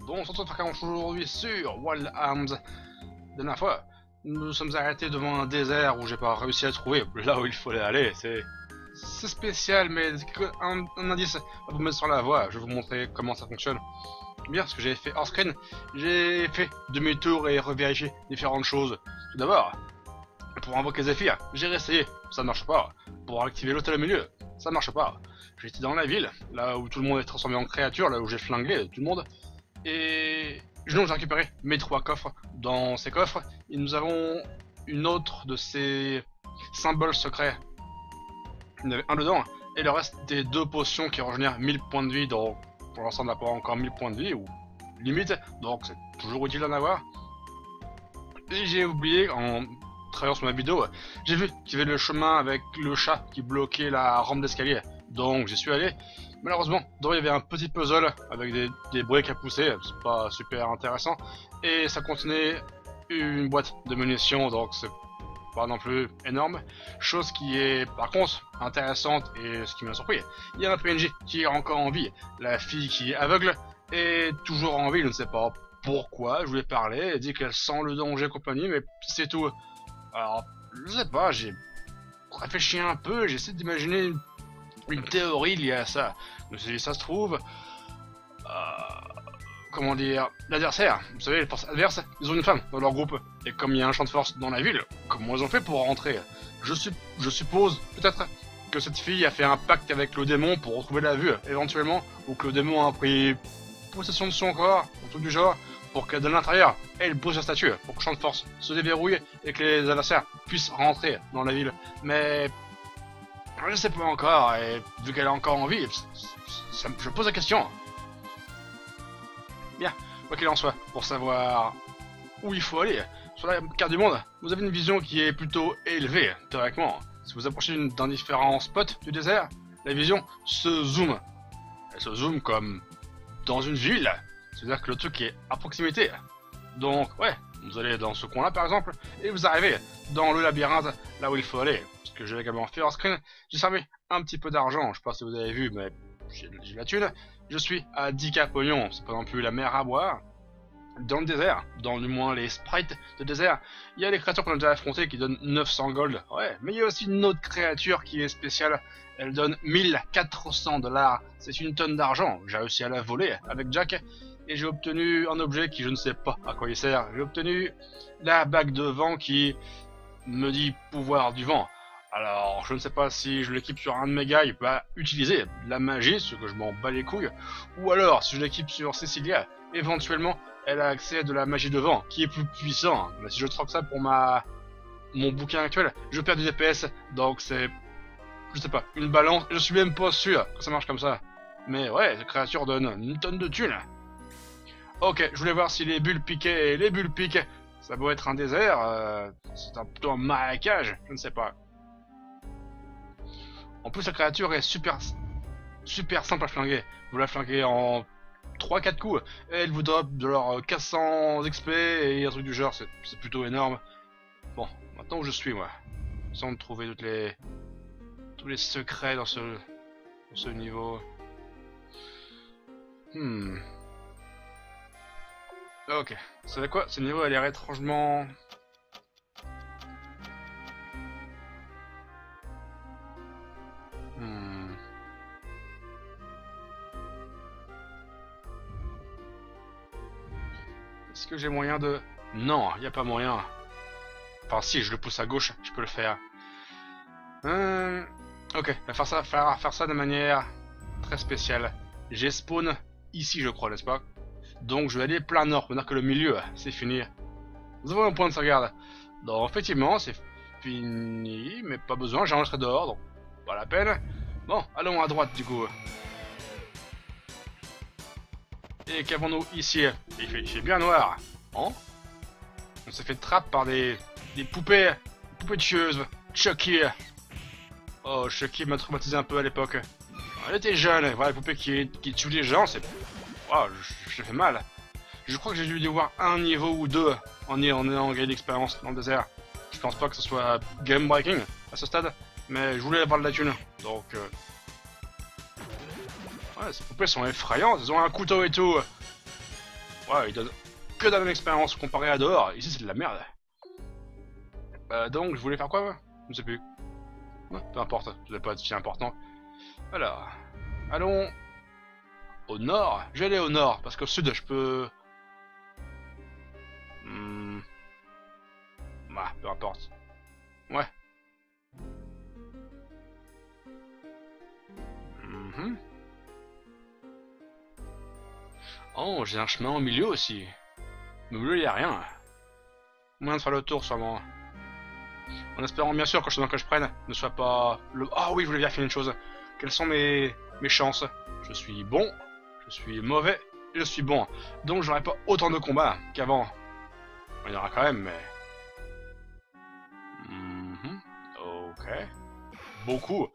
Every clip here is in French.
Bon, on se retrouve aujourd'hui sur Wild Arms. Dernière fois, nous sommes arrêtés devant un désert où j'ai pas réussi à trouver là où il fallait aller. C'est c'est spécial, mais un, un indice à vous mettre sur la voie. Je vais vous montrer comment ça fonctionne. Bien, ce que j'ai fait hors screen, j'ai fait demi-tour et revérifié différentes choses. Tout d'abord, pour invoquer Zephyr, j'ai réessayé, ça marche pas. Pour activer l'hôtel au milieu, ça marche pas. J'étais dans la ville, là où tout le monde est transformé en créature, là où j'ai flingué tout le monde. Et donc j'ai récupéré mes trois coffres. Dans ces coffres, et nous avons une autre de ces symboles secrets. Il y en avait un dedans, et le reste des deux potions qui régénèrent 1000 points de vie, donc pour l'instant on n'a pas encore 1000 points de vie, ou limite, donc c'est toujours utile d'en avoir. Et j'ai oublié, en traversant ma vidéo, j'ai vu qu'il y avait le chemin avec le chat qui bloquait la rampe d'escalier. Donc j'y suis allé. Malheureusement, dedans il y avait un petit puzzle avec des, briques à pousser, c'est pas super intéressant. Et ça contenait une boîte de munitions, donc c'est pas non plus énorme. Chose qui est par contre intéressante et ce qui m'a surpris, il y a un PNJ qui est encore en vie. La fille qui est aveugle est toujours en vie, je ne sais pas pourquoi, je lui ai parlé, elle dit qu'elle sent le danger et compagnie, mais c'est tout. Alors, je sais pas, j'ai réfléchi un peu, j'essaie d'imaginer une, une, théorie liée à ça. Mais si ça se trouve, euh, comment dire, l'adversaire, vous savez, les forces adverses, ils ont une femme dans leur groupe. Et comme il y a un champ de force dans la ville, comment ils ont fait pour rentrer? Je, su je suppose, peut-être, que cette fille a fait un pacte avec le démon pour retrouver la vue, éventuellement, ou que le démon a pris possession de son corps, ou tout du genre, pour que de l'intérieur, elle bouge sa statue, pour que le champ de force se déverrouille et que les adversaires puissent rentrer dans la ville. Mais je sais pas encore, et vu qu'elle est encore en vie, je pose la question. Bien, quoi qu'il en soit, pour savoir où il faut aller, sur la carte du monde, vous avez une vision qui est plutôt élevée, théoriquement. Si vous approchez d'un différent spot du désert, la vision se zoome. Elle se zoome comme dans une ville, c'est-à-dire que le truc est à proximité. Donc, ouais, vous allez dans ce coin-là par exemple, et vous arrivez dans le labyrinthe, là où il faut aller. Ce que j'ai également fait en screen, j'ai servi un petit peu d'argent, je sais pas si vous avez vu, mais j'ai la thune. Je suis à 10k pognon, c'est pas non plus la mer à boire. Dans le désert, dans du moins les sprites de désert, il y a les créatures qu'on a déjà affrontées qui donnent 900 gold, ouais, mais il y a aussi une autre créature qui est spéciale, elle donne 1400 dollars, c'est une tonne d'argent, j'ai réussi à la voler avec Jack, et j'ai obtenu un objet qui je ne sais pas à quoi il sert. J'ai obtenu la bague de vent qui me dit pouvoir du vent. Alors, je ne sais pas si je l'équipe sur un de mes gars, il peut utiliser de la magie, ce que je m'en bats les couilles, ou alors, si je l'équipe sur Cecilia, éventuellement, elle a accès à de la magie de vent, qui est plus puissant. Mais si je troque ça pour ma mon bouquin actuel, je perds du DPS, donc c'est, je sais pas, une balance, je suis même pas sûr que ça marche comme ça. Mais ouais, cette créature donne une tonne de thunes. Ok, je voulais voir si les bulles piquaient et les bulles piquent. Ça doit être un désert, euh, c'est un, plutôt un marécage, je ne sais pas. En plus, la créature est super, super simple à flinguer. Vous la flinguez en 3-4 coups, et elle vous drop de leur 400 XP et un truc du genre, c'est plutôt énorme. Bon, maintenant où je suis, moi, sans trouver toutes les, tous les secrets dans ce, dans ce niveau. Hmm. Ok. Vous savez quoi? Ce niveau a l'air étrangement... Hmm. Est-ce que j'ai moyen de... Non, il n'y a pas moyen. Enfin si, je le pousse à gauche, je peux le faire. Hum... Ok, va faire ça, faire, faire ça de manière très spéciale. J'ai spawn ici, je crois, n'est-ce pas? Donc je vais aller plein nord, dire que le milieu, c'est fini. Nous avons un point de sauvegarde. Donc effectivement, c'est fini, mais pas besoin, j'ai rentré dehors, donc pas la peine. Bon, allons à droite du coup. Et qu'avons-nous ici? Il fait, bien noir. Hein? On s'est fait trappe par des, des poupées, poupées tueuses. Chucky. Oh, Chucky m'a traumatisé un peu à l'époque. Elle était jeune, voilà, les poupées qui, qui tuent les gens, c'est je, fais mal. Je crois que j'ai dû voir un niveau ou deux en ayant en gagné d'expérience dans le désert. Je pense pas que ce soit game breaking à ce stade, mais je voulais avoir de la thune. Donc, euh... ouais, ces poupées sont effrayantes. Ils ont un couteau et tout. Ouais, il donne que de la même expérience comparé à dehors. Ici, c'est de la merde. Euh, donc, je voulais faire quoi, Je ne sais plus. Peu importe, ça pas être si important. Alors, allons au nord. Je vais aller au nord, parce qu'au sud, je peux... Hmm. Bah, peu importe. Ouais. Mhm. Oh, j'ai un chemin au milieu aussi. Mais au milieu, il n'y a rien. Moyen de faire le tour, sûrement. En espérant bien sûr que le chemin que je prenne ne soit pas le... Ah oui, je voulais vérifier une chose. Quelles sont mes, mes chances? Je suis bon, je suis mauvais, je suis bon. Donc j'aurai pas autant de combats qu'avant. Il y en aura quand même, mais... Mhm. Ok. Beaucoup.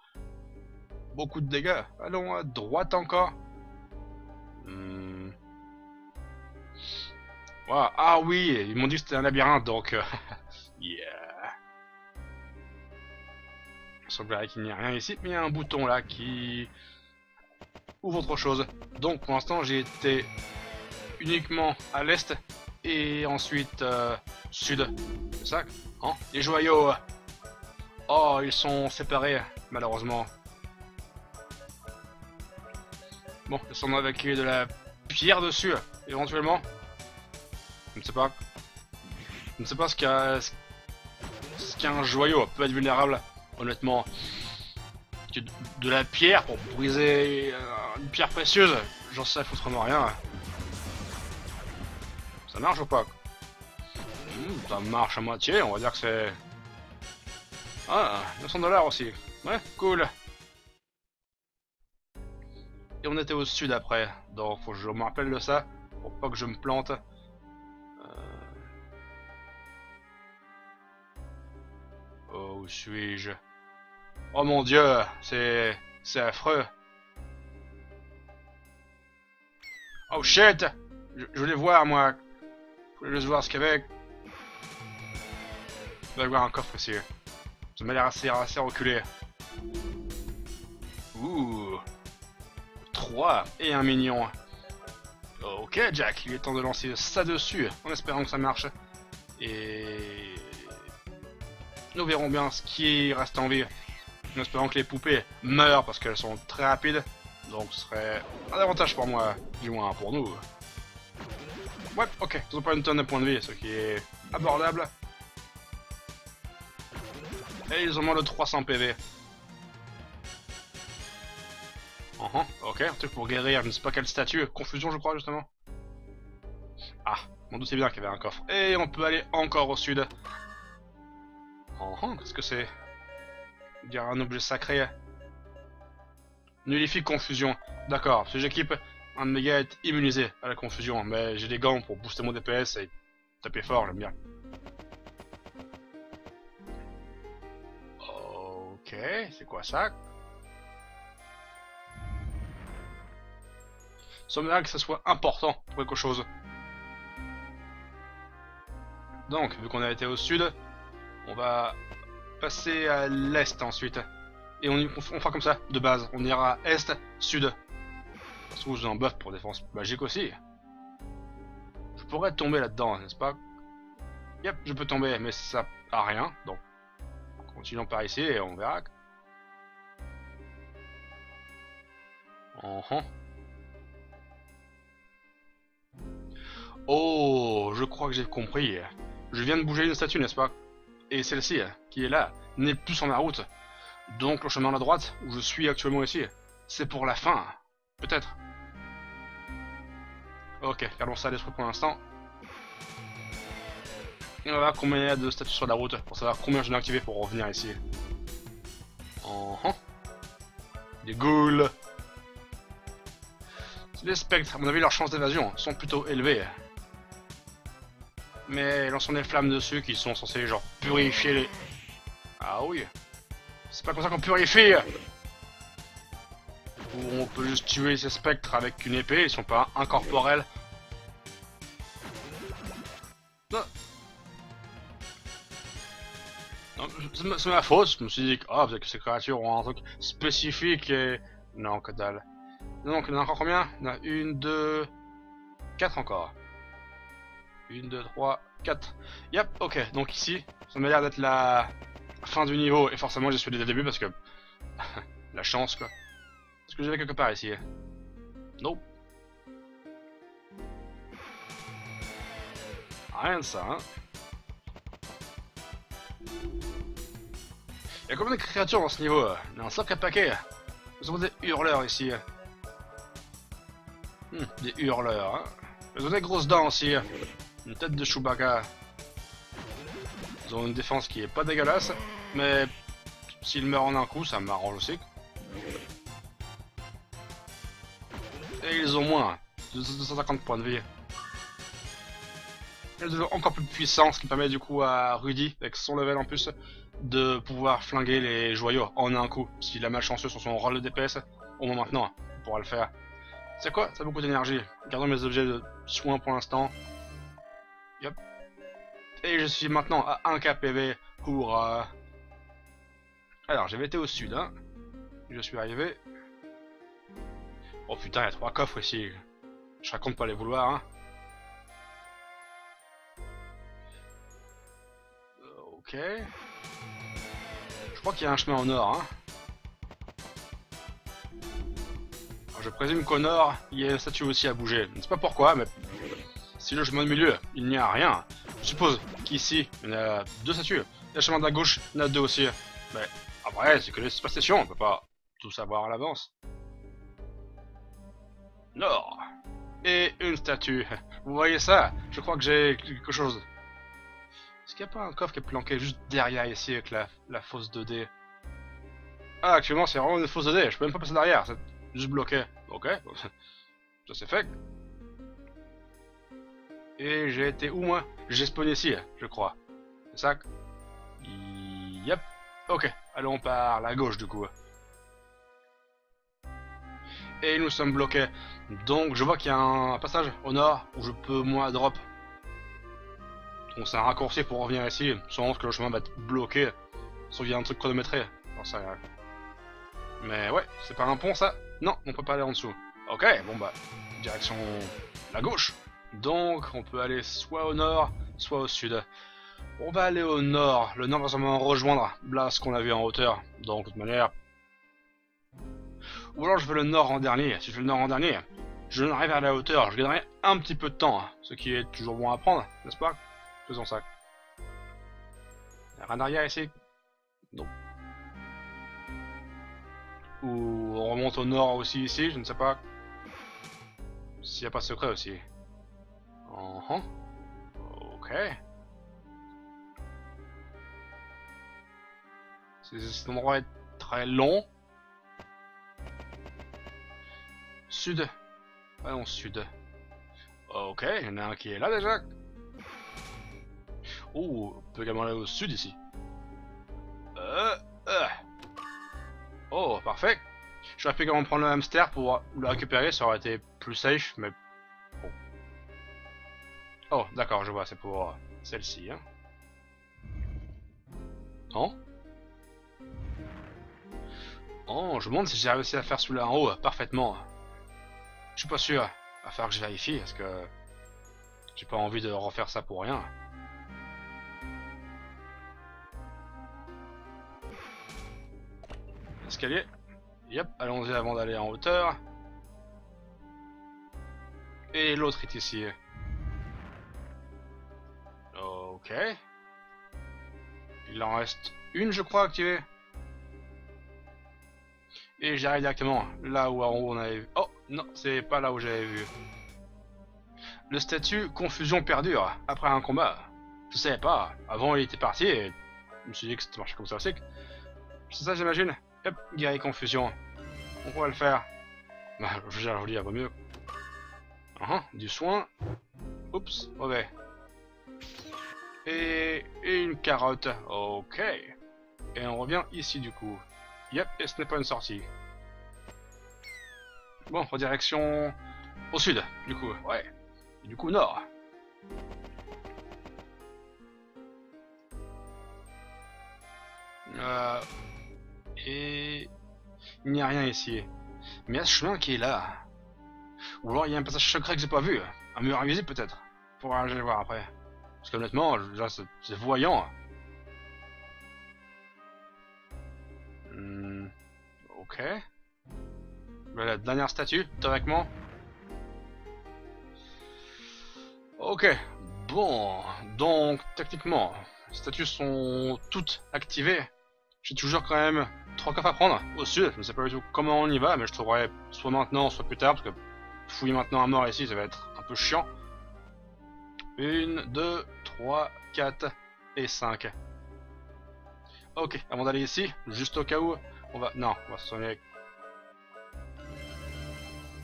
Beaucoup de dégâts. Allons à droite encore. Hmm. Ah oui, ils m'ont dit que c'était un labyrinthe, donc... euh, yeah. Il semblerait qu'il n'y a rien ici, mais il y a un bouton là qui ouvre autre chose. Donc pour l'instant j'ai été uniquement à l'est et ensuite euh, sud. C'est ça hein? Les joyaux Oh, ils sont séparés, malheureusement. Bon, il semble avec de la pierre dessus, éventuellement. Je ne sais pas. Je ne sais pas ce qu'un joyau peut être vulnérable, honnêtement. De la pierre pour briser euh, une pierre précieuse, j'en sais foutrement rien. Ça marche ou pas Hmm, Ça marche à moitié, on va dire que c'est... Ah, 900 dollars aussi. Ouais, cool. Et on était au sud après, donc faut que je me rappelle de ça, pour pas que je me plante. Oh, où suis-je? Oh mon dieu, c'est... c'est affreux. Oh shit je, je voulais voir, moi. Je voulais juste voir ce qu'il y avait. Doit y avoir un coffre ici. Ça m'a l'air assez, assez reculé. Ouh. 3 et un mignon. Ok Jack, il est temps de lancer ça dessus, en espérant que ça marche. Et... Nous verrons bien ce qui reste en vie. En espérant que les poupées meurent parce qu'elles sont très rapides. Donc ce serait un avantage pour moi, du moins pour nous. Ouais, ok, ils ont pas une tonne de points de vie, ce qui est abordable. Et ils ont moins de 300 PV. Uh -huh, ok, un truc pour guérir, je ne sais pas quelle statue. Confusion, je crois, justement. Ah, on doutait bien qu'il y avait un coffre. Et on peut aller encore au sud. Oh qu'est-ce que c'est? Dire un objet sacré. Nullifie confusion. D'accord, si j'équipe un de mes gars est immunisé à la confusion, mais j'ai des gants pour booster mon DPS et taper fort, j'aime bien. Ok, c'est quoi ça? Semblerait que ça soit important pour quelque chose. Donc, vu qu'on a été au sud, on va passer à l'est ensuite. Et on, fera comme ça, de base. On ira est, sud. Se trouve, j'ai un buff pour défense magique aussi. Je pourrais tomber là-dedans, n'est-ce pas? Yep, je peux tomber, mais ça a rien. Donc, continuons par ici et on verra. Uh -huh. Oh, je crois que j'ai compris. Je viens de bouger une statue, n'est-ce pas? Et celle-ci, qui est là, n'est plus sur ma route. Donc le chemin à la droite, où je suis actuellement ici, c'est pour la fin. Peut-être. Ok, gardons ça à l'esprit pour l'instant. Et on va voir combien il y a de statues sur la route, pour savoir combien je dois activer pour revenir ici. Uh -huh. Des ghouls. Les spectres, à mon avis, leurs chances d'évasion sont plutôt élevées. Mais lançons des flammes dessus qui sont censées genre purifier les... Ah oui. C'est pas comme ça qu'on purifie Ou on peut juste tuer ces spectres avec une épée, ils sont pas incorporels. Non. C'est ma faute, je me suis dit que, oh, que ces créatures ont un truc spécifique et... Non, que dalle. Donc, il y en a encore combien? Il y en a une, deux... Quatre encore. 1, 2, 3, 4. Yep, ok. Donc ici, ça m'a l'air d'être la fin du niveau. Et forcément, j'y suis dès le début parce que... la chance, quoi. Est-ce que j'avais quelque part ici? Non. Rien de ça, hein. Il y a combien de créatures dans ce niveau Il y a un sacré paquet. Nous avons des hurleurs ici. Hmm, des hurleurs, hein. Ils ont des grosses dents aussi. Une tête de Chewbacca. Ils ont une défense qui est pas dégueulasse, mais s'ils meurent en un coup, ça m'arrange aussi. Et ils ont moins, 250 points de vie. Ils ont encore plus de puissance, ce qui permet du coup à Rudy, avec son level en plus, de pouvoir flinguer les joyaux en un coup. S'il a malchanceux sur son rôle de DPS, au moins maintenant, il pourra le faire. C'est quoi? Ça a beaucoup d'énergie. Gardons mes objets de soins pour l'instant. Et je suis maintenant à 1k PV pour... Euh... Alors, j'avais été au sud, hein. Je suis arrivé. Oh putain, il y a trois coffres ici. Je raconte pas les vouloir, hein. Euh, ok. Je crois qu'il y a un chemin au nord, hein. je présume qu'au nord, il y a une statue aussi à bouger. Je ne sais pas pourquoi, mais si le chemin de milieu, il n'y a rien. Je suppose qu'ici, il y a deux statues. Le chemin de la gauche, il y en a deux aussi. Mais après, c'est que les stations, on peut pas tout savoir à l'avance. Nord. Et une statue. Vous voyez ça? Je crois que j'ai quelque chose. Est-ce qu'il n'y a pas un coffre qui est planqué juste derrière ici avec la, la fosse 2D Ah, actuellement c'est vraiment une fosse 2D, je peux même pas passer derrière, c'est juste bloqué. Ok, ça c'est fait. Et j'ai été où moi J'ai spawné ici, je crois. C'est ça Yep. Ok, allons par la gauche du coup. Et nous sommes bloqués. Donc je vois qu'il y a un passage au nord où je peux moi drop. Donc c'est un raccourci pour revenir ici, sans que le chemin va être bloqué. Sauf qu'il y a un truc chronométré. Mais ouais, c'est pas un pont ça Non, on peut pas aller en dessous. Ok, bon bah, direction la gauche. Donc, on peut aller soit au nord, soit au sud. On va aller au nord. Le nord va sûrement rejoindre là ce qu'on a vu en hauteur. Donc, de toute manière... Ou alors je veux le nord en dernier. Si je veux le nord en dernier, je n'arrive à la hauteur. Je gagnerai un petit peu de temps. Ce qui est toujours bon à prendre, n'est-ce pas? Faisons ça. Rien derrière ici? Non. Ou on remonte au nord aussi ici, je ne sais pas. S'il n'y a pas de secret aussi. Uh -huh. Ok. Cet endroit est très long? Sud. Allons sud. Ok, il y en a un qui est là déjà. Oh, on peut également aller au sud ici. Euh, euh. Oh, parfait. J'aurais pu également prendre le hamster pour le récupérer, ça aurait été plus safe, mais. Oh, d'accord, je vois, c'est pour euh, celle-ci. Hein. Oh, je me si j'ai réussi à faire celui-là en haut euh, parfaitement. Je suis pas sûr. Va falloir que je vérifie, parce que j'ai pas envie de refaire ça pour rien. Escalier. Yep, allons-y avant d'aller en hauteur. Et l'autre est ici. Ok. Il en reste une, je crois, activée. Et j'arrive directement là où on avait vu. Oh, non, c'est pas là où j'avais vu. Le statut Confusion perdure après un combat. Je sais pas. Avant, il était parti et je me suis dit que c'était marché comme ça aussi. C'est ça, j'imagine. Hop, guerrier confusion. On va le faire. Bah, je le dire, vaut mieux. Uh -huh, du soin. Oups, mauvais. Et, une carotte. Ok. Et on revient ici du coup. Yep, et ce n'est pas une sortie. Bon, en direction au sud, du coup. Ouais. Du coup, nord. Euh, et il n'y a rien ici. Mais il y a ce chemin qui est là. Ou alors il y a un passage secret que j'ai pas vu. Un mur invisible peut-être. pourra aller voir après. Parce qu'honnêtement, là, c'est voyant. Hmm, ok. La dernière statue, théoriquement. Ok. Bon, donc techniquement, les statues sont toutes activées. J'ai toujours quand même trois coffres à prendre au sud. Je ne sais pas du tout comment on y va, mais je trouverai soit maintenant, soit plus tard, parce que fouiller maintenant à mort ici, ça va être un peu chiant. Une, deux, trois, quatre et cinq. Ok, avant d'aller ici, juste au cas où, on va... Non, on va se soigner avec...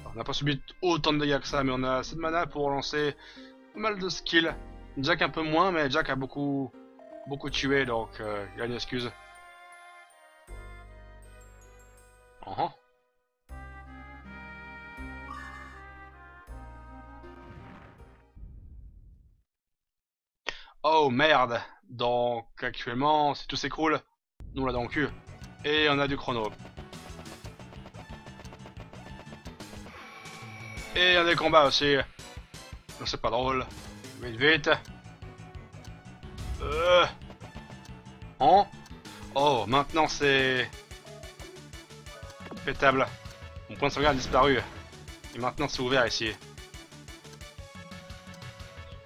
On n'a pas subi autant de dégâts que ça, mais on a assez de mana pour lancer pas mal de skills. Jack un peu moins, mais Jack a beaucoup beaucoup tué, donc euh, il a une excuse. Uh -huh. Oh merde Donc actuellement, si tout s'écroule, nous l'a dans le cul. Et on a du chrono. Et on a des combats aussi. C'est pas drôle. Vite, vite. Euh. Oh Oh, maintenant c'est... Pétable. Mon point de sauvegarde a disparu. Et maintenant c'est ouvert ici.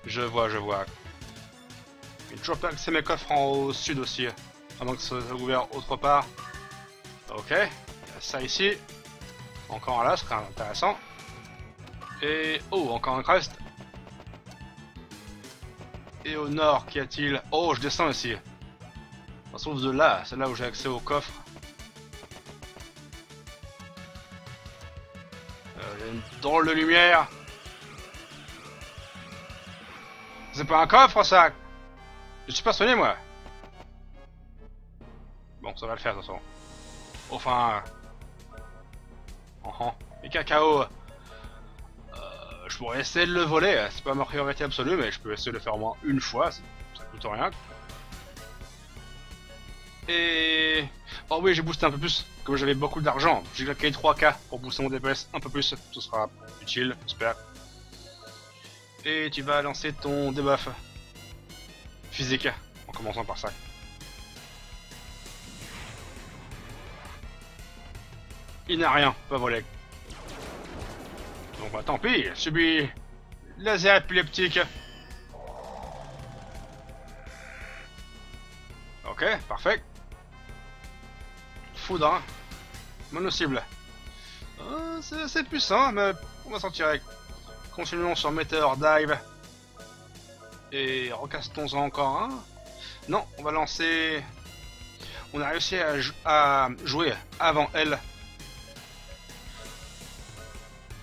Je vois, je vois. Il toujours pas c'est mes coffres en au sud aussi. Avant que ce soit ouvert autre part. Ok. Ça ici. Encore un là, ce serait intéressant. Et... Oh, encore un crest. Et au nord, qu'y a-t-il? Oh, je descends ici. On se trouve de là, c'est là où j'ai accès au coffre. Euh, une drôle de lumière. C'est pas un coffre, ça? Je suis pas soigné, moi. Bon, ça va le faire, de toute façon. Enfin... Uh -huh. Et cacao je pourrais essayer de le voler, c'est pas ma priorité absolue, mais je peux essayer de le faire au moins une fois, ça, coûte rien. Et... Oh oui, j'ai boosté un peu plus, comme j'avais beaucoup d'argent. J'ai claqué 3K pour booster mon DPS un peu plus, ce sera utile, j'espère. Et tu vas lancer ton debuff physique, en commençant par ça. Il n'a rien, pas volé. Bon bah tant pis, subis laser épileptique. Ok, parfait. Foudre, hein. mono-cible. Euh, c'est puissant, mais on va s'en tirer. Continuons sur Meteor Dive. Et recastons-en encore un. Non, on va lancer... On a réussi à, à jouer avant elle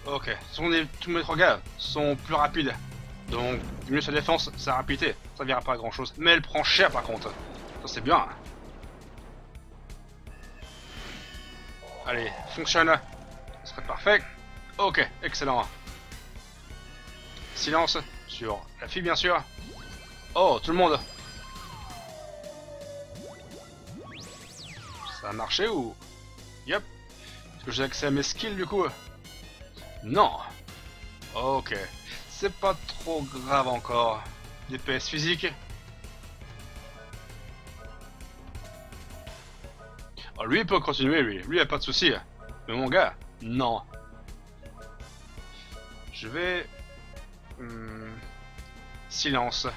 Ok, sont des, tous mes trois gars sont plus rapides. Donc, mieux sa défense, sa rapidité, ça verra pas grand chose. Mais elle prend cher par contre. Ça c'est bien. Allez, fonctionne. Ce serait parfait. Ok, excellent. Silence sur la fille bien sûr. Oh, tout le monde. Ça a marché ou... Yep. Est-ce que j'ai accès à mes skills du coup? Non. Ok. C'est pas trop grave encore. DPS physique. Oh, lui il peut continuer lui. Lui il a pas de souci. Mais mon gars, non. Je vais... Hmm, silence.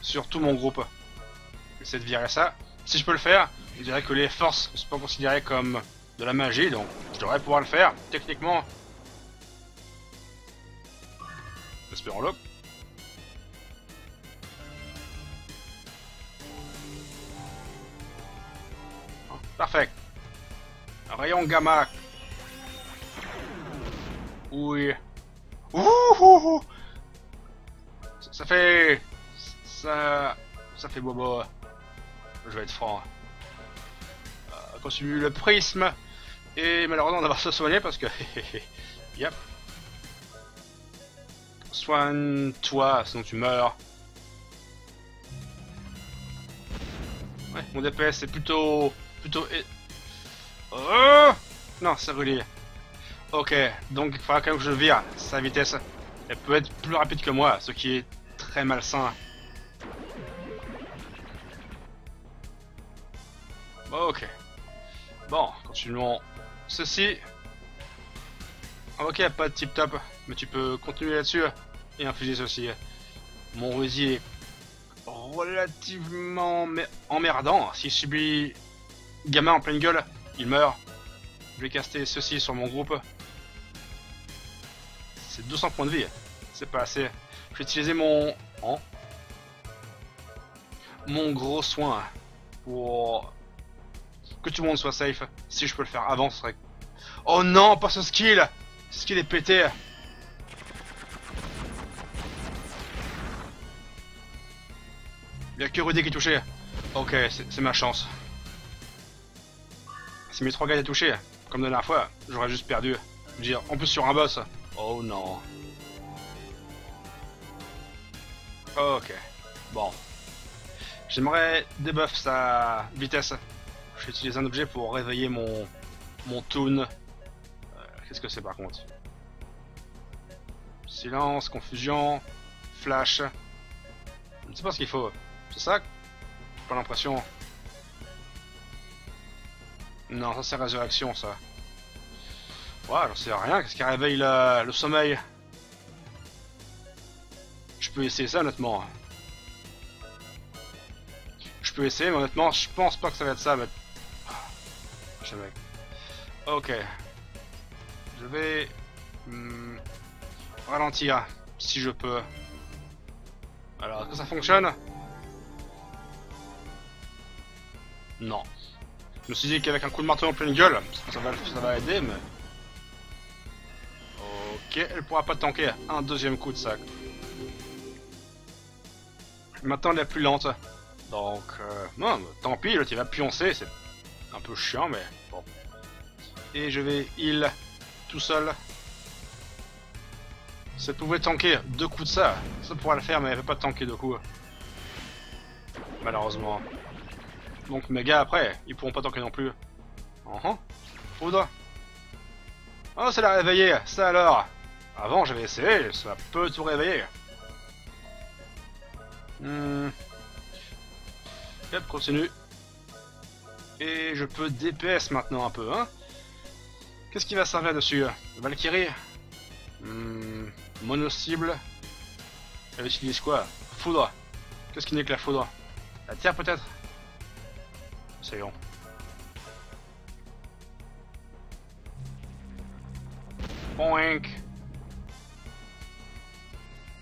Sur tout mon groupe. Essayer de virer ça. Si je peux le faire, je dirais que les forces ne sont pas considérées comme de la magie, donc je devrais pouvoir le faire. Techniquement, Espérons-le. Parfait. Rayon gamma. Oui. Ouh, ça, fait... Ça... Ça fait bobo. Je vais être franc. Euh, le prisme. Et malheureusement on va se soigner parce que... yep. Soigne-toi, sinon tu meurs. Ouais, mon DPS c'est plutôt... plutôt... Oh non, c'est relié. Ok, donc il faudra quand même que je vire sa vitesse. Elle peut être plus rapide que moi, ce qui est très malsain. Ok. Bon, continuons. Ceci. Ok, pas de tip top, mais tu peux continuer là-dessus et infuser ceci. Mon Ruzy est relativement emmerdant. S'il subit gamin en pleine gueule, il meurt. Je vais caster ceci sur mon groupe. C'est 200 points de vie. C'est pas assez. Je vais utiliser mon... Mon gros soin pour tout le monde soit safe. Si je peux le faire avant. Oh non, pas ce skill Ce skill est pété Il y a que Rudy qui est touché. Ok, c'est ma chance. Si mes trois gars étaient touchés, comme la dernière fois, j'aurais juste perdu. Dire, en plus sur un boss. Oh non. Ok. Bon. J'aimerais debuff sa vitesse. Utiliser un objet pour réveiller mon, mon toon. Euh, qu'est-ce que c'est par contre? Silence, confusion, flash. Je ne sais pas ce qu'il faut. C'est ça? Pas l'impression. Non, ça c'est résurrection ça. Ouais, j'en sais rien. Qu'est-ce qui réveille le sommeil? Je peux essayer ça honnêtement. Je peux essayer, mais honnêtement, je pense pas que ça va être ça. Mais... Ok. Je vais hmm, ralentir si je peux. Alors, est-ce que ça fonctionne? Non. Je me suis dit qu'avec un coup de marteau en pleine gueule, ça va, ça va aider, mais... Ok, elle pourra pas tanker un deuxième coup de sac. Maintenant, elle est plus lente. Donc, euh, non, tant pis, l'autre il va pioncer, c'est un peu chiant, mais. Et je vais heal tout seul. Ça pouvait tanker deux coups de ça. Ça pourrait le faire, mais elle veut pas tanker deux coups. Malheureusement. Donc mes gars après, ils pourront pas tanker non plus. -huh. Foudre. Oh, ça l'a réveillé, ça alors. Avant j'avais essayé, ça peut tout réveiller. Hmm. Hop, continue. Et je peux DPS maintenant un peu, hein. Qu'est-ce qui va servir dessus Valkyrie? Hmm. Mono-cible. Elle utilise quoi? Foudre. Qu'est-ce qui n'est que la foudre? La terre peut-être? Essayons. Boink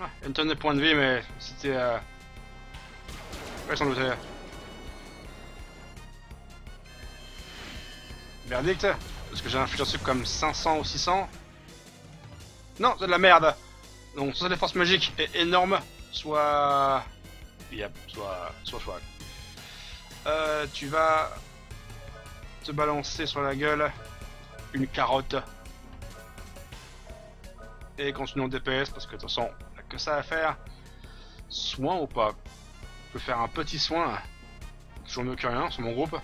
ah, Une tonne de points de vie, mais c'était... Euh... Ouais, sans doute. Verdict Parce que j'ai un futur comme 500 ou 600 Non, c'est de la merde Donc, soit la force magique est énorme, soit... Yep, soit... soit soit. Euh, tu vas te balancer sur la gueule une carotte. Et continuons DPS parce que de toute façon, a que ça à faire. Soin ou pas? Je peux faire un petit soin. Toujours mieux que rien sur mon groupe.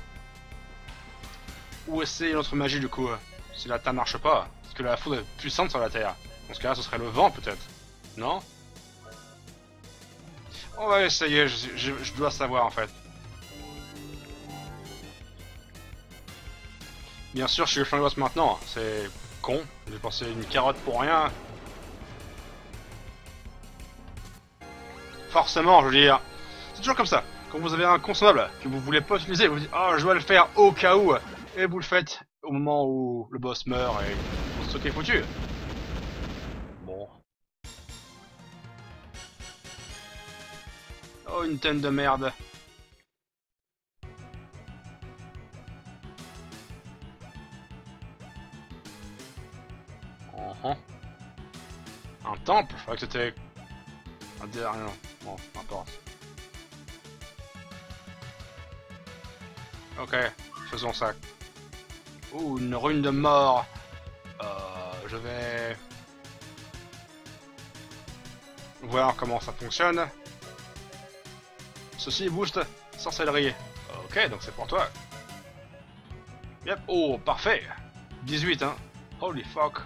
Ou essayer notre magie du coup. Si la terre marche pas. Parce que la foudre est puissante sur la terre. Dans ce cas-là, ce serait le vent peut-être. Non On va essayer, je dois savoir en fait. Bien sûr, je suis boss maintenant, c'est con, j'ai pensé une carotte pour rien. Forcément, je veux dire, c'est toujours comme ça. Quand vous avez un consommable que vous voulez pas utiliser, vous dites « Oh, je dois le faire au cas où !» Et vous le faites au moment où le boss meurt et vous est foutu. Bon. Oh, une tonne de merde. Un temple? Je croyais que c'était... Un dernier... Bon, peu importe. Ok, faisons ça. Ouh, une rune de mort euh, Je vais... Voir comment ça fonctionne. Ceci booste sorcellerie. Ok, donc c'est pour toi. Yep, oh, parfait 18, hein. Holy fuck.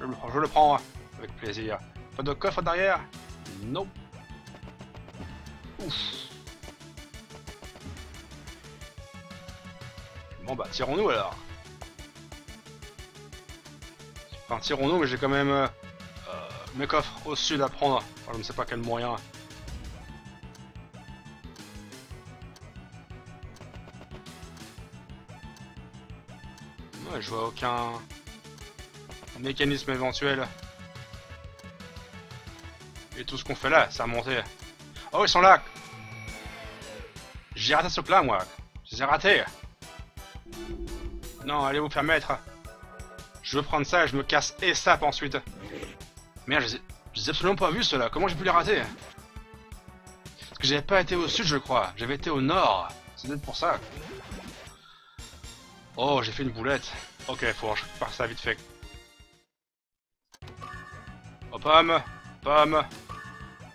Je le, je le prends avec plaisir. Pas de coffre derrière Nope. Ouf. Bon bah, tirons-nous alors. Enfin, tirons-nous, mais j'ai quand même euh, mes coffres au sud à prendre. Je ne sais pas quel moyen. Je vois aucun mécanisme éventuel. Et tout ce qu'on fait là, c'est remonter. Oh, ils sont là J'ai raté ce plat, moi J'ai raté Non, allez vous faire mettre. Je veux prendre ça et je me casse et sape ensuite. Merde, je les ai absolument pas vu cela. Comment j'ai pu les rater? Parce que j'avais pas été au sud, je crois. J'avais été au nord. C'est peut-être pour ça. Oh, j'ai fait une boulette. Ok, faut que je ça vite fait. Oh, pomme Pomme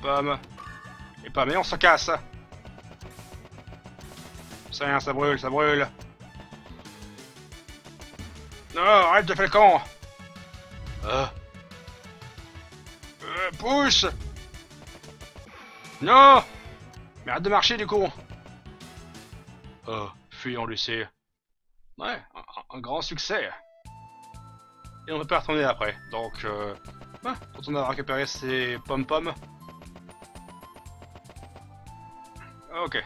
Pomme Et pomme, et on se casse C'est rien, ça brûle, ça brûle Non, arrête de faire le con euh. Euh, pousse Non Mais arrête de marcher, du coup Oh, fuyons, Lucie. Ouais, un, grand succès Et on peut pas retourner après, donc... Euh... Ah, quand on a récupéré ces pom-pom. Ok.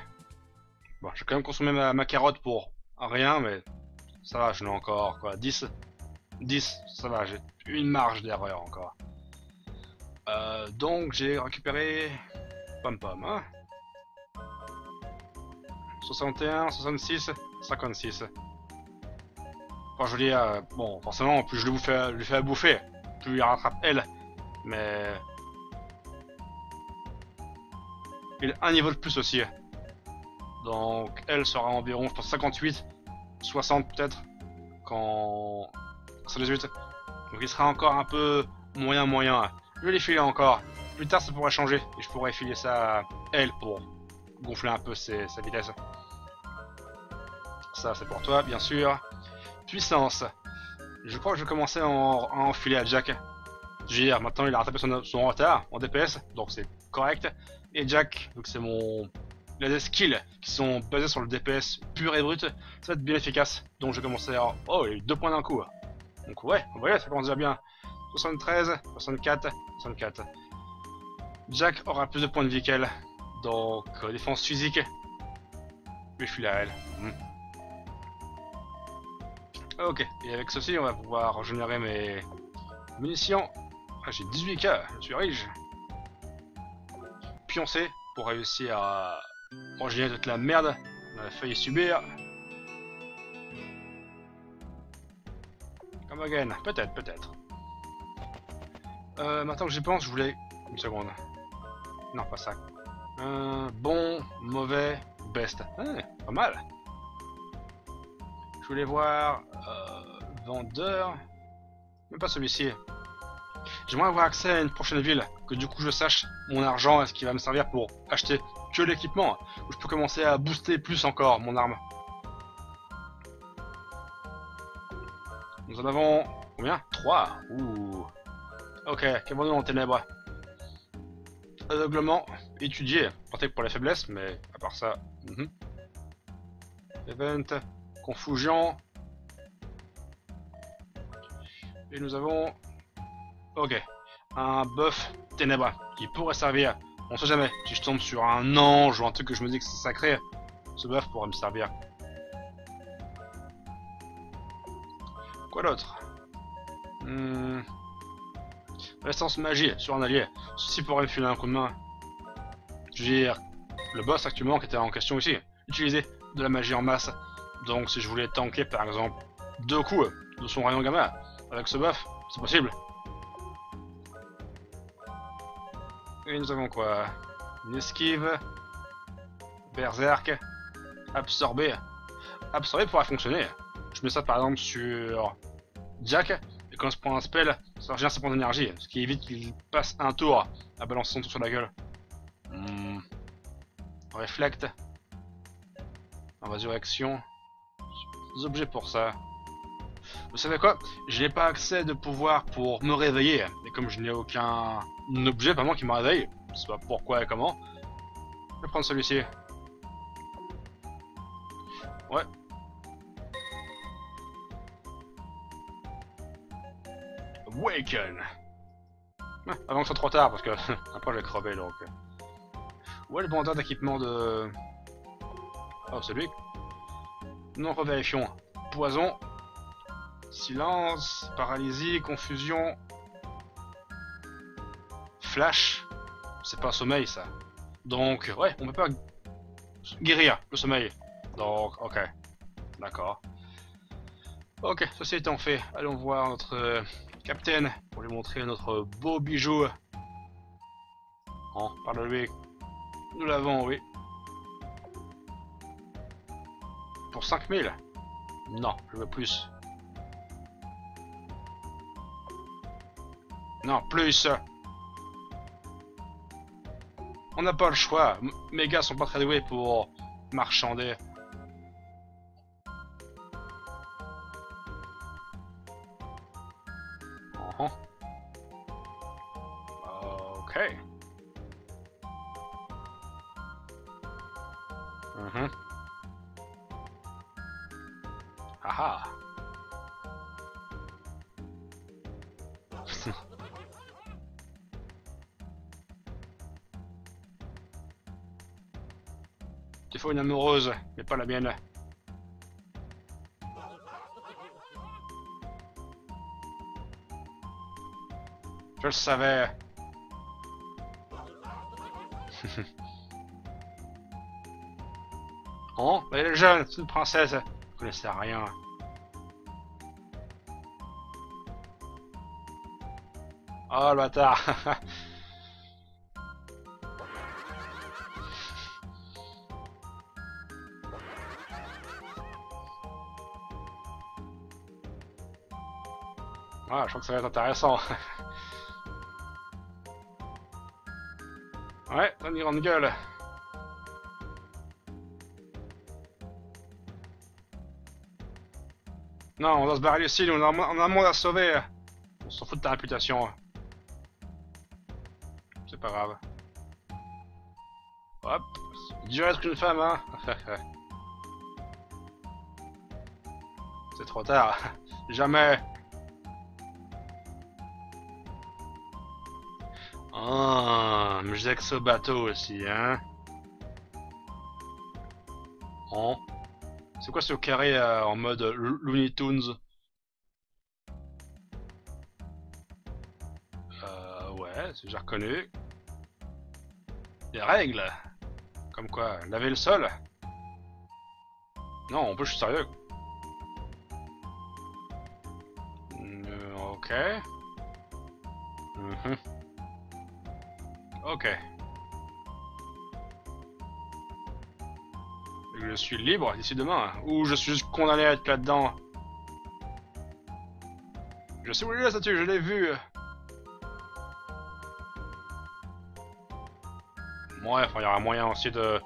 Bon, j'ai quand même consommé ma, carotte pour rien, mais ça va, je n'ai encore quoi 10 10, ça va, j'ai une marge d'erreur encore. Euh, donc j'ai récupéré pom-pom, hein 61, 66, 56. Enfin, je veux dire, bon, forcément, plus je lui fais, lui fais bouffer, plus il rattrape elle. Mais... Il a un niveau de plus aussi. Donc elle sera environ, je pense, 58, 60 peut-être, quand... 118. Donc il sera encore un peu moyen moyen. Je vais les filer encore. Plus tard ça pourrait changer et je pourrais filer ça à elle pour gonfler un peu sa vitesse. Ça c'est pour toi bien sûr. Puissance. Je crois que je vais commencer à enfiler à Jack. Je maintenant il a rattrapé son, retard en DPS, donc c'est correct. Et Jack, donc c'est mon... Des skills qui sont basés sur le DPS pur et brut, ça va être bien efficace. Donc je commencer à... Oh, il y a eu deux points d'un coup. Donc ouais, vous voyez, ça commence déjà bien. 73, 64, 64. Jack aura plus de points de vie qu'elle. Donc, euh, défense physique. Mais je suis là, elle. Hmm. Ok, et avec ceci, on va pouvoir régénérer mes munitions. Ah, j'ai 18k, je suis riche. Pioncer pour réussir à régénérer toute la merde On a failli subir. Comme again, peut-être, peut-être. Euh, maintenant que j'y pense, je voulais... Une seconde. Non, pas ça. Euh, bon, mauvais, best. Ah, pas mal. Je voulais voir... Euh, vendeur... Même pas celui-ci. J'aimerais avoir accès à une prochaine ville, que du coup je sache mon argent est-ce qu'il va me servir pour acheter que l'équipement, ou je peux commencer à booster plus encore mon arme. Nous en avons... combien? 3 Ouh. Ok, cameron en ténèbres. Aveuglement, étudier, peut-être pour la faiblesse, mais à part ça... Mhm. Event, confusion. Et nous avons... Ok, un buff ténèbres qui pourrait servir, on sait jamais, si je tombe sur un ange ou un truc que je me dis que c'est sacré, ce buff pourrait me servir. Quoi d'autre? Hmm. Résistance magie sur un allié. Ceci pourrait me filer un coup de main. Je veux dire, le boss actuellement qui était en question ici, utiliser de la magie en masse. Donc si je voulais tanker par exemple deux coups de son rayon gamma avec ce buff, c'est possible. Et nous avons quoi Une esquive, berserk, absorber. Absorber pourra fonctionner. Je mets ça par exemple sur Jack, et quand je prends un spell, ça revient ses points d'énergie, ce qui évite qu'il passe un tour à balancer son tour sur la gueule. Hmm. Reflect. Résurrection. Des objets pour ça. Vous savez quoi? Je n'ai pas accès de pouvoir pour me réveiller. Comme je n'ai aucun objet vraiment qui me réveille, je sais pas pourquoi et comment, Je vais prendre celui-ci. Ouais. Awaken ah, Avant que ce soit trop tard, parce que après je vais crever donc. Est le bandage d'équipement de... Oh, c'est lui Non, revérifions. Poison. Silence. Paralysie. Confusion. Flash. C'est pas sommeil, ça. Donc, ouais, on peut pas guérir le sommeil. Donc, ok. D'accord. Ok, ceci étant fait, allons voir notre euh, capitaine pour lui montrer notre beau bijou. Oh, parle-lui. Nous l'avons, oui. Pour 5000 Non, je veux plus. Non, plus On n'a pas le choix. mes gars sont pas très doués pour marchander. Uh-huh. Ok. Mhm. Aha. Faut une amoureuse, mais pas la mienne. Je le savais. oh, elle est jeune, c'est une princesse. Je connaissais rien. Oh le bâtard Ah, je crois que ça va être intéressant. ouais, une grande gueule. Non, on doit se barrer ici, on a, on a un monde à sauver. On s'en fout de ta réputation. C'est pas grave. Hop. Dur être une femme, hein C'est trop tard. Jamais. Ah, j'ai ce bateau aussi, hein. Oh. C'est quoi ce carré euh, en mode Looney Tunes? Euh, ouais, c'est déjà reconnu. Des règles Comme quoi, laver le sol Non, on peut, je suis sérieux. Euh, ok. Mhm. Ok. Je suis libre d'ici demain, ou je suis condamné à être là-dedans. Je sais où est la statue, je l'ai vu. Ouais, enfin, il y aura moyen aussi de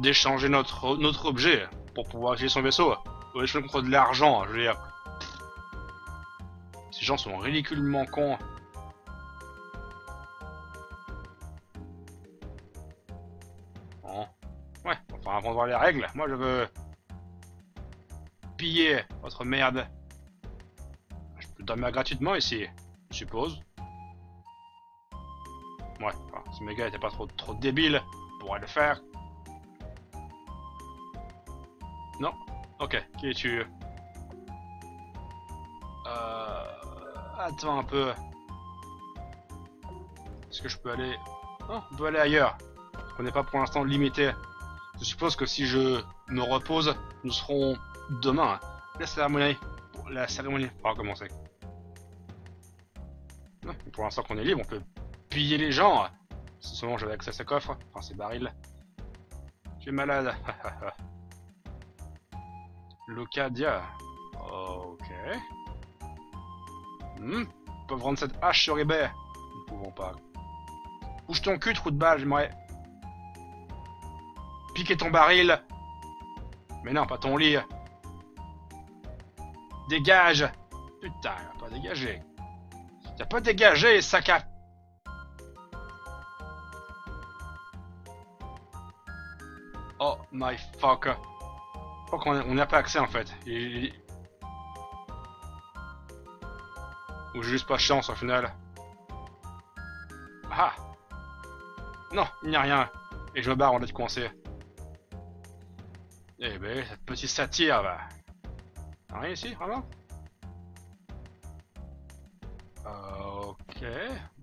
d'échanger notre objet pour pouvoir utiliser son vaisseau. Ou échanger contre de l'argent, je veux dire. Ces gens sont ridiculement cons. Voir les règles, moi je veux piller votre merde. Je peux dormir gratuitement ici, je suppose. Ouais, si mes gars étaient pas trop, trop débiles, pourraient le faire. Non? Ok, qui es-tu? Euh... Attends un peu. Est-ce que je peux aller... Non, on peut aller ailleurs. On n'est pas pour l'instant limité je suppose que si je me repose, nous serons demain. La cérémonie, la cérémonie va commencer. pour l'instant qu'on est libre, on peut piller les gens. Si seulement j'avais accès à ce coffre, enfin ces barils. J'ai malade. Locadia. Ok. Hmm. Peuvent rendre cette hache sur eBay. Nous ne pouvons pas. Bouge ton cul, trou de balle, j'aimerais piquer ton baril. Mais non, pas ton lit. Dégage Putain, il a pas dégagé. T'as pas dégagé, sac à... Oh my fuck. Je crois qu'on n'y a pas accès en fait. Il- Ou juste pas chance au final. Ah Non, il n'y a rien. Et je me barre, on d'être coincé. Eh ben, cette petite satire va. Rien ici, vraiment? Euh, Ok.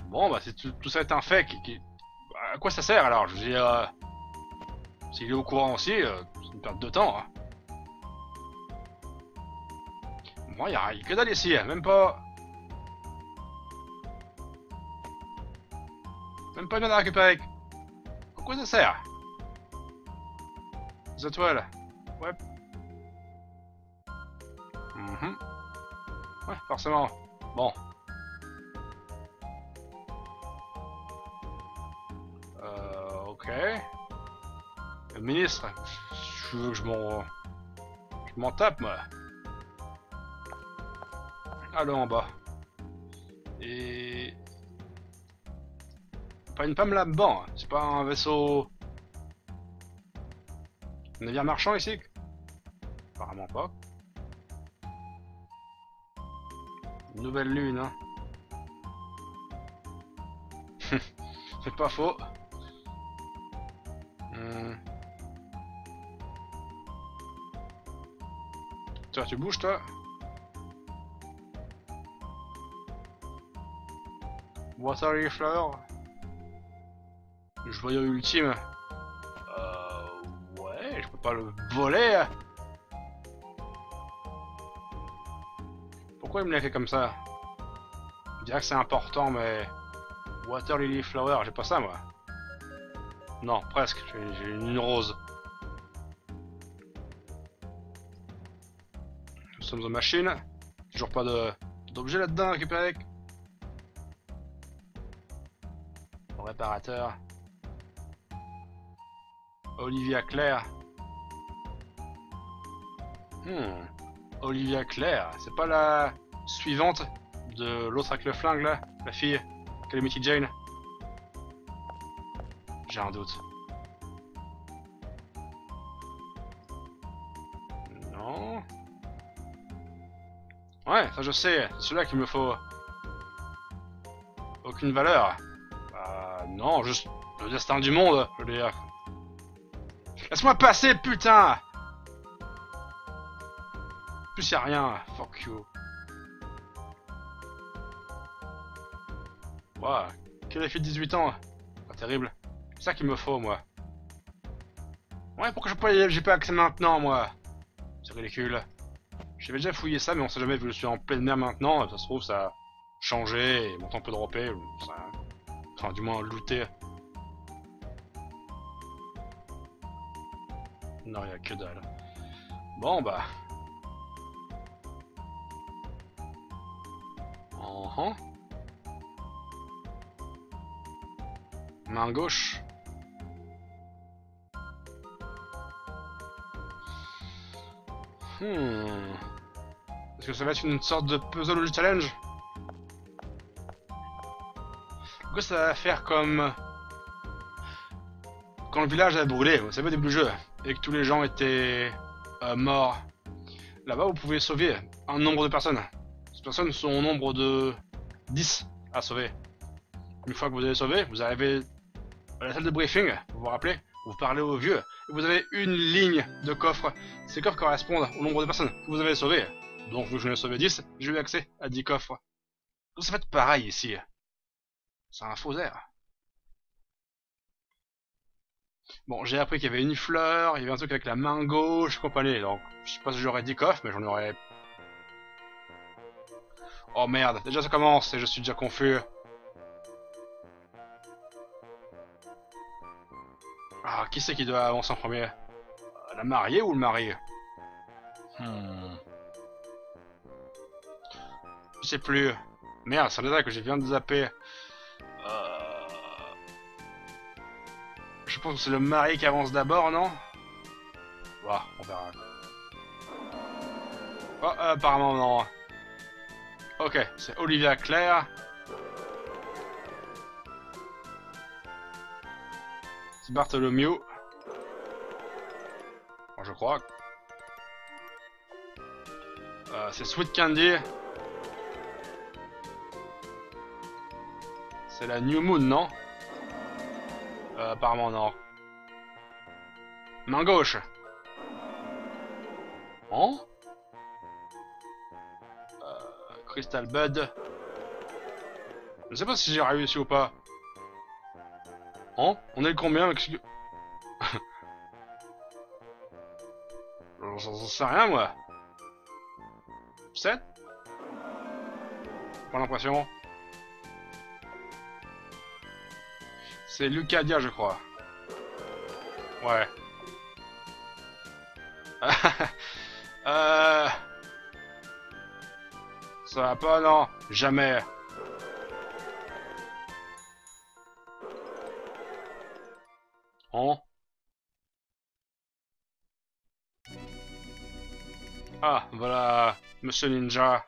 Bon, bah, c'est tout, ça est un fait qui. qui- bah, à quoi ça sert alors? Je veux dire. euh, S'il est au courant aussi, euh, c'est une perte de temps. Hein. Moi, y'a que dalle ici, hein, même pas. Même pas bien à récupérer. Pourquoi ça sert? Les. Ouais. Mhm. Ouais, forcément. Bon. Euh, ok. Le ministre, je veux que je m'en... Je m'en tape, moi. Allons en bas. Et... Pas une là-dedans, hein. c'est pas un vaisseau... Un navire marchand ici? Apparemment pas. Nouvelle lune, hein. c'est pas faux. Hmm. Toi, tu bouges, toi? Watery Flower? Joyau ultime Euh... Ouais, je peux pas le voler Pourquoi il me l'a fait comme ça Je dirais que c'est important, mais... Water Lily Flower, j'ai pas ça, moi. Non, presque, j'ai une rose. Nous sommes en machine. Toujours pas d'objet là-dedans à récupérer. Réparateur. Olivia Claire. Hmm. Olivia Claire, c'est pas la suivante de l'autre avec le flingue là La fille Calamity Jane J'ai un doute. Non. Ouais, ça je sais, c'est celui-là qu'il me faut. Aucune valeur. Bah non, juste le destin du monde, je veux dire. Laisse-moi passer, putain plus y'a rien, fuck you. Ouah, quelle a fait 18 ans Pas terrible. C'est ça qu'il me faut, moi. Ouais, pourquoi j'ai pas, j'ai pas accès maintenant, moi? C'est ridicule. J'avais déjà fouillé ça, mais on sait jamais, vu que je suis en pleine mer maintenant, ça se trouve, ça a changé, et mon temps peut dropper. Enfin, du moins, looter. Non, il a que dalle. Bon, bah... Uh. Main gauche. Hmm. Est-ce que ça va être une sorte de puzzle ou challenge? Pourquoi ça va faire comme... Quand le village a brûlé, vous savez, au début du jeu, et que tous les gens étaient euh, morts. Là-bas, vous pouvez sauver un nombre de personnes. Ces personnes sont au nombre de 10 à sauver. Une fois que vous avez sauvé, vous arrivez à la salle de briefing, vous vous rappelez, vous parlez aux vieux, et vous avez une ligne de coffre. Ces coffres correspondent au nombre de personnes que vous avez sauvées. Donc, vu que j'en ai sauvé 10, j'ai eu accès à 10 coffres. Donc, ça fait pareil ici. C'est un faux air. Bon, j'ai appris qu'il y avait une fleur, il y avait un truc avec la main gauche, compagnie, donc je sais pas si j'aurais 10 coffres, mais j'en aurais... Oh merde, déjà ça commence et je suis déjà confus. Ah, qui c'est qui doit avancer en premier? La mariée ou le mari? Hmm... Je sais plus. Merde, c'est un que j'ai viens de zapper. Euh... Je pense que c'est le mari qui avance d'abord, non? Ouah, on verra. Oh, apparemment non. Ok, c'est Olivia Claire. C'est Bartholomew. je crois. Euh, c'est Sweet Candy. C'est la New Moon, non? Euh, Apparemment, non. Main gauche. Hein Crystal Bud. Je ne sais pas si j'ai réussi ou pas. Hein On est combien avec J'en sais rien, moi. 7 Pas l'impression. C'est Lucadia, je crois. Ouais. euh... Ça va pas, non Jamais. Ah, voilà, Monsieur Ninja.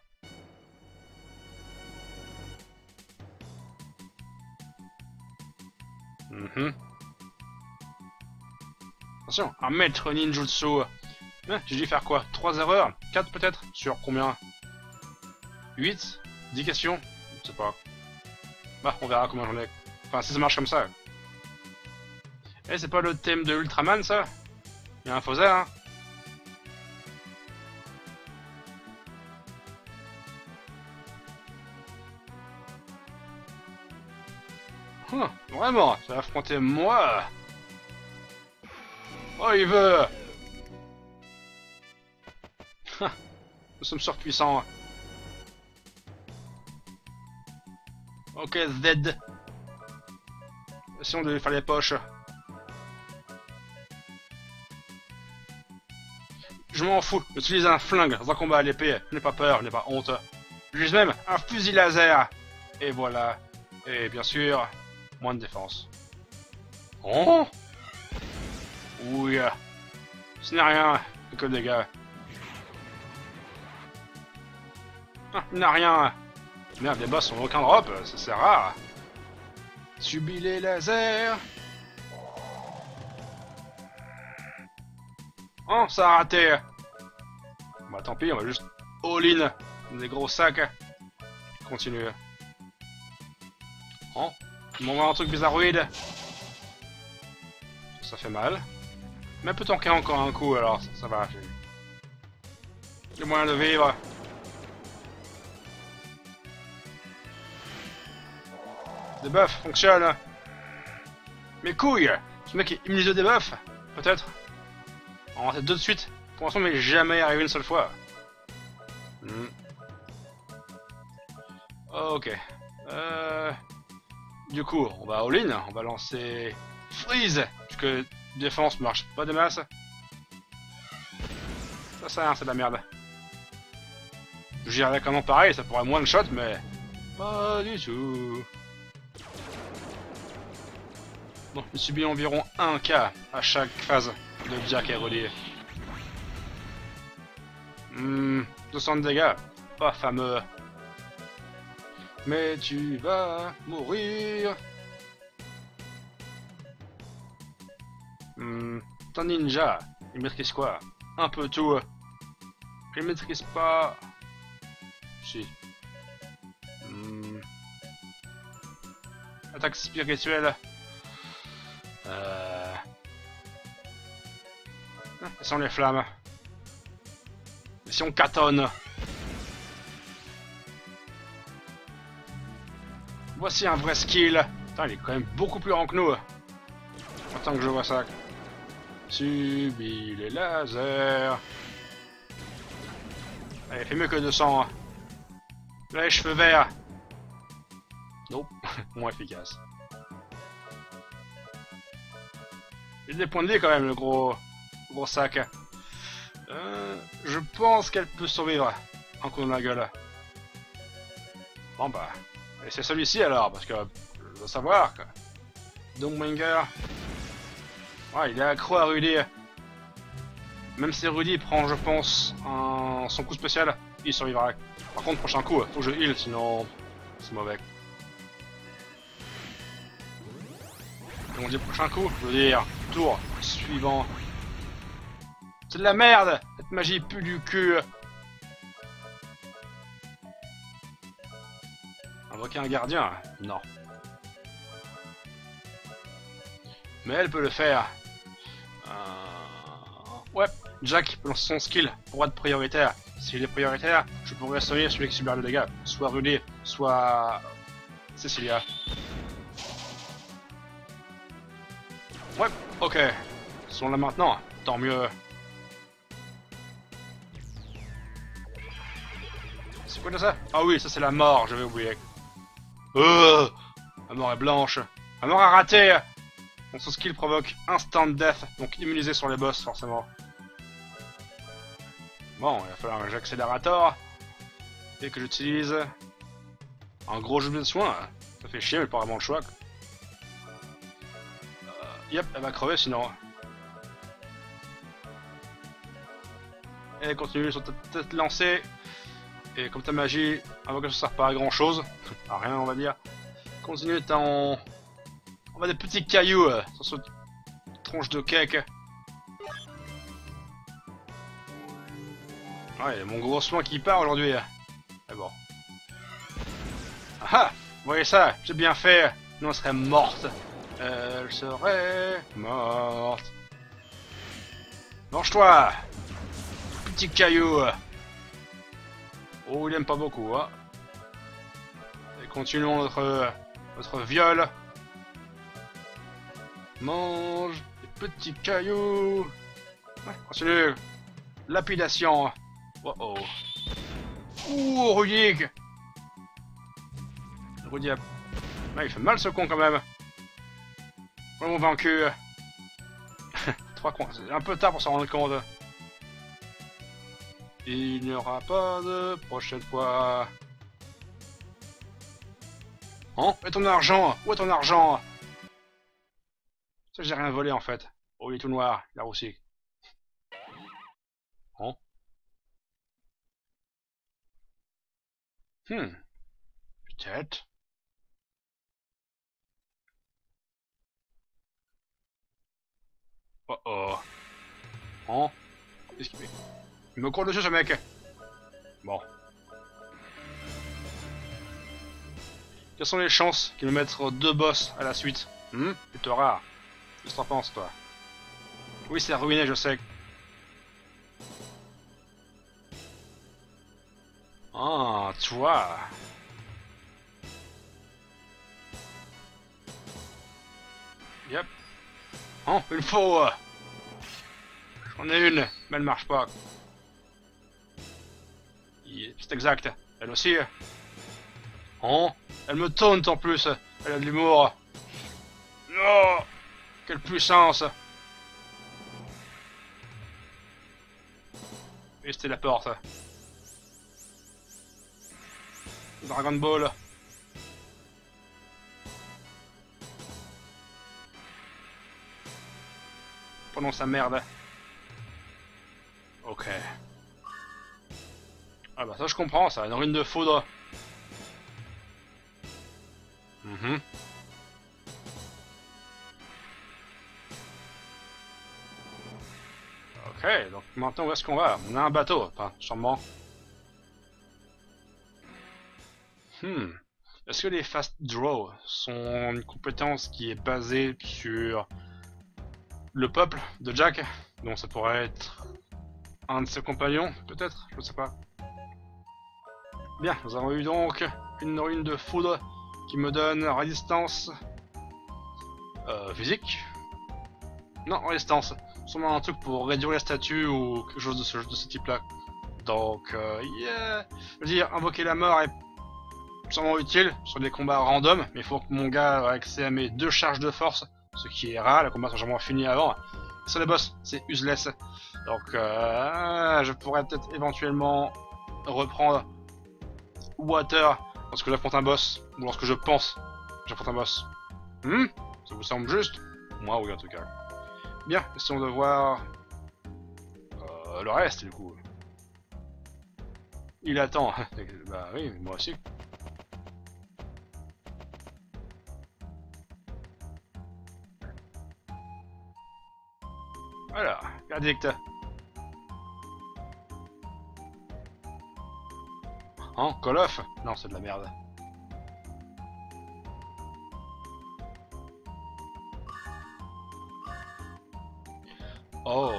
Mhm. Attention, un maître ninjutsu. Hein, J'ai dû faire quoi? 3 erreurs? 4 peut-être? Sur combien? 8 10 questions? Je sais pas. Bah, on verra comment j'en ai. Enfin, si ça marche comme ça. Eh, c'est pas le thème de Ultraman, ça? Il y a un faux hein? Vraiment, ça va affronter moi Oh, il veut Nous sommes surpuissants. Ok, Z. Essayons de lui faire les poches. Je m'en fous, utilise un flingue dans un combat à l'épée. N'aie pas peur, n'aie pas honte. J'utilise même un fusil laser. Et voilà. Et bien sûr, moins de défense. Oh Oui. Ce n'est rien que dégâts. Ah, n'a rien. Merde, les boss sont aucun drop, c'est rare. Subis les lasers. Oh, ça a raté. Bah tant pis, on va juste all-in des gros sacs. Continue. Oh, il m'envoie un truc bizarroïde. Ça fait mal. Mais peut tanker encore un coup alors, ça, va. J'ai moyen de vivre. Des buffs fonctionnent. Mes couilles Ce mec est immunisé des buffs Peut-être On va faire deux de suite. Pour l'instant, mais jamais arrivé une seule fois. Hmm. Ok. Euh... Du coup, on va all-in. On va lancer Freeze Puisque défense marche pas de masse. Ça rien, c'est de la merde. Avec un nom pareil, ça pourrait moins de shot, mais... Pas du tout. Bon, il subit environ 1 k à chaque phase de Jack et relié. Hmm, 200 de dégâts, pas fameux. Mais tu vas mourir. Hmm, ton ninja, il maîtrise quoi? Un peu tout. Il maîtrise pas... Si. Hmm. Attaque spirituelle. Euh... Ah, sont les flammes. Et si on catonne Voici un vrai skill. Putain, il est quand même beaucoup plus grand que nous. Attends que je vois ça. Subis les lasers. Allez, fait mieux que 200. Là, les cheveux verts. Nope, moins efficace. Il a des points de vie quand même, le gros, gros sac. Euh, je pense qu'elle peut survivre. Un coup dans la gueule. Bon bah, et c'est celui-ci alors, parce que je dois savoir que... Dongwinger... Ouais, il est accro à Rudy. Même si Rudy prend, je pense, un... son coup spécial, il survivra. Par contre, prochain coup, faut que je heal, sinon c'est mauvais. Et on dit prochain coup, je veux dire, tour suivant. C'est de la merde Cette magie pue du cul Invoquer un gardien Non. Mais elle peut le faire. Euh... Ouais, Jack lance son skill pour être prioritaire. S'il est prioritaire, je pourrais soigner celui qui subit le dégâts. Soit Rudy, soit... Cecilia. Ouais, ok. Ils sont là maintenant, tant mieux. C'est quoi ça? Ah oui, ça c'est la mort, j'avais oublié. Euh, la mort est blanche. La mort a raté son skill provoque instant death, donc immunisé sur les boss forcément. Bon, il va falloir un accélérateur. Et que j'utilise un gros jeu de soin. Ça fait chier, mais pas vraiment le choix. Euh, yep, elle va crever sinon. Et continue sur ta tête lancée. Et comme ta magie, que ça sert pas à grand chose, à rien on va dire, continue ton... On va des petits cailloux euh, sur cette tronche de cake. Ouais, mon gros soin qui part aujourd'hui. Mais bon. Ah, ah Vous voyez ça J'ai bien fait Nous on serait morte. Elle serait morte. Mange-toi Petit caillou Oh, il aime pas beaucoup, hein. Et continuons notre, notre viol. Mange des petits cailloux. Ouais, continue. Lapidation. Oh oh. Ouh, Rudy Rudy a... il fait mal ce con quand même. Vraiment vaincu. Trois cons. C'est un peu tard pour s'en rendre compte. Il n'y aura pas de prochaine fois. Hein Où est ton argent Où est ton argent Ça, j'ai rien volé en fait. Oh, il est tout noir, là aussi. Hein Hmm. Peut-être. Oh oh. Hein Qu'est-ce qu'il fait? il me court dessus ce mec Bon. Quelles sont les chances qu'il me mette deux boss à la suite? Hum Plutôt rare. Qu'est-ce que t'en penses, toi? Oui, c'est ruiné, je sais. Ah, toi Yep. Oh, une faux J'en ai une, mais elle marche pas. C'est exact. Elle aussi. Oh Elle me taunte en plus. Elle a de l'humour. Oh Quelle puissance Et c'était la porte. Dragon Ball. Prenons sa merde. Ok. Ah bah ça je comprends, ça, une ruine de foudre. Mhm. Ok, donc maintenant où est-ce qu'on va? On a un bateau, enfin, sûrement. Hmm. Est-ce que les fast draw sont une compétence qui est basée sur le peuple de Jack? Donc ça pourrait être un de ses compagnons, peut-être? Je sais pas. Bien, nous avons eu donc une ruine de foudre qui me donne résistance euh, physique. Non, résistance. Sûrement un truc pour réduire la statue ou quelque chose de ce, type-là. Donc, euh, yeah. Je veux dire, invoquer la mort est sûrement utile sur des combats random, mais il faut que mon gars ait accès à mes deux charges de force, ce qui est rare, les combats sont jamais finis avant. sur les boss, c'est useless. Donc, euh, je pourrais peut-être éventuellement reprendre Water lorsque j'affronte un boss, ou lorsque je pense j'affronte un boss. Hmm Ça vous semble juste? Moi oui en tout cas. Bien, essayons de voir euh, le reste du coup. Il attend. bah oui, moi aussi. Voilà, verdict. Hein Call of Non, c'est de la merde. Oh.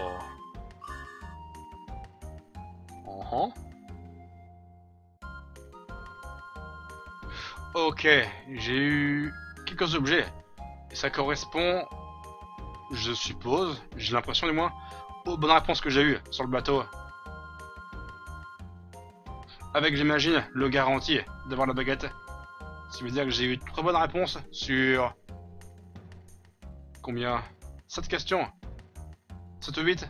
Uh Ok, j'ai eu quelques objets. Et ça correspond, je suppose, j'ai l'impression du moins, aux bonnes réponses que j'ai eues sur le bateau. Avec, j'imagine, le garantie d'avoir la baguette. Ce qui veut dire que j'ai eu trois bonnes réponses sur... Combien? 7 questions 7 ou 8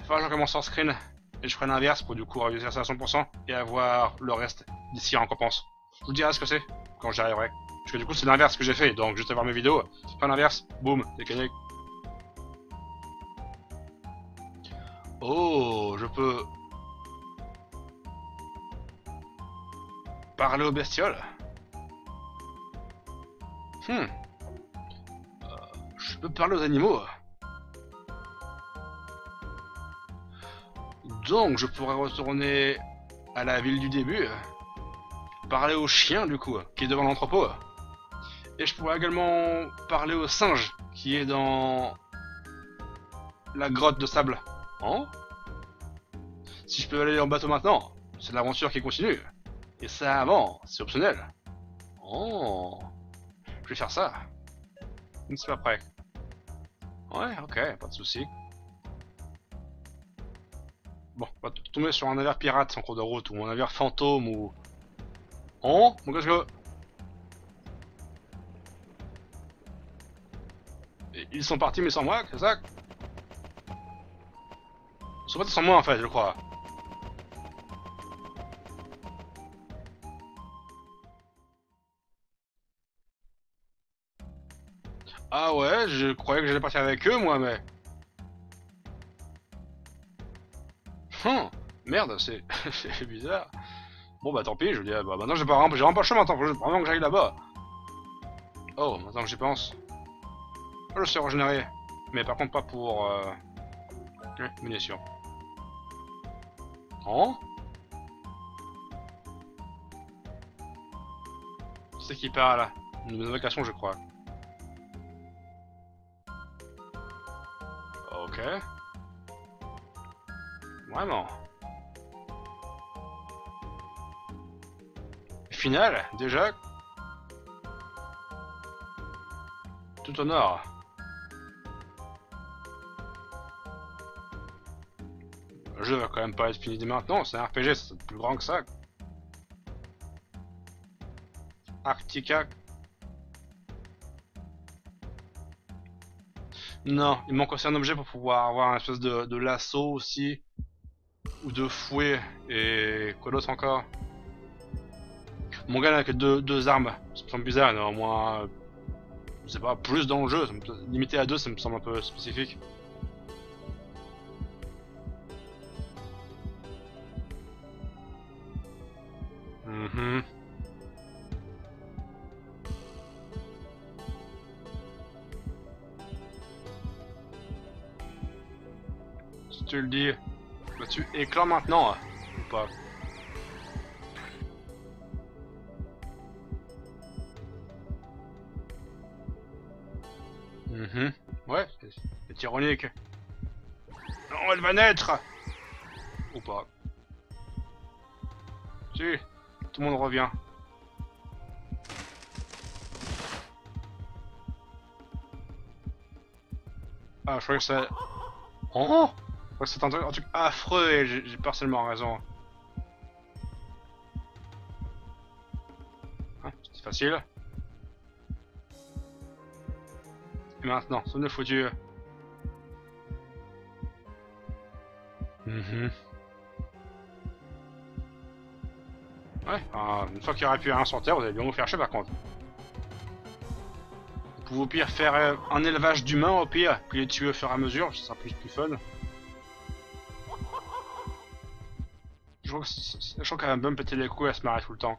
Il va que je commence en screen et je ferai l'inverse pour du coup réussir ça à 100% et avoir le reste d'ici en récompense. Je vous dirai ce que c'est quand j'y arriverai. Parce que du coup c'est l'inverse que j'ai fait, donc juste à voir mes vidéos, c'est pas l'inverse, boum, gagné. Oh, je peux... Parler aux bestioles? Hmm. Euh, je peux parler aux animaux Donc je pourrais retourner à la ville du début, parler au chien du coup, qui est devant l'entrepôt. Et je pourrais également parler au singe, qui est dans la grotte de sable. Hein? Si je peux aller en bateau maintenant, c'est l'aventure qui continue. Et ça avant, c'est optionnel. Oh Je vais faire ça. Je ne suis pas prêt. Ouais, ok, pas de soucis. Bon, on va tomber sur un navire pirate en cours de route, ou un navire fantôme, ou... Oh Mon gosse go Ils sont partis mais sans moi, c'est ça? Ils sont partis sans moi en fait, je crois. Ah ouais, je croyais que j'allais partir avec eux moi, mais... Hum, merde, c'est bizarre. Bon bah tant pis, je dis, bah maintenant j'ai pas, j'ai vraiment pas le chemin, faut vraiment que j'aille là-bas. Oh, maintenant que j'y pense. Je sais régénérer. Mais par contre pas pour... Euh... munitions. Oh C'est qui parle Une invocation je crois. Vraiment. Final, déjà Tout au nord. Le jeu va quand même pas être fini dès maintenant, c'est un RPG, c'est plus grand que ça. Arctica. Non, il manque aussi un objet pour pouvoir avoir un espèce de, lasso aussi. Ou de fouet. Et quoi d'autre encore? Mon gars n'a que deux, armes. Ça me semble bizarre, néanmoins. Je sais pas, plus dans le jeu. Limité à deux, ça me semble un peu spécifique. Mm Si tu le dis. Bah tu éclats maintenant, hein, ou pas? Mhm. Ouais, c'est ironique. Non, elle va naître Ou pas. Si, tout le monde revient. Ah, je croyais que ça... Oh c'est un, truc affreux et j'ai personnellement raison. C'est facile. Et maintenant, c'est une foutu. Mhm. Ouais, une fois qu'il y aura plus rien sur Terre, vous allez bien vous faire chier par contre. Vous pouvez au pire faire euh, un élevage d'humains au pire, puis les tuer au fur et à mesure, ça sera plus, plus fun. Je crois qu'elle va bien péter les couilles, elle se marrer tout le temps.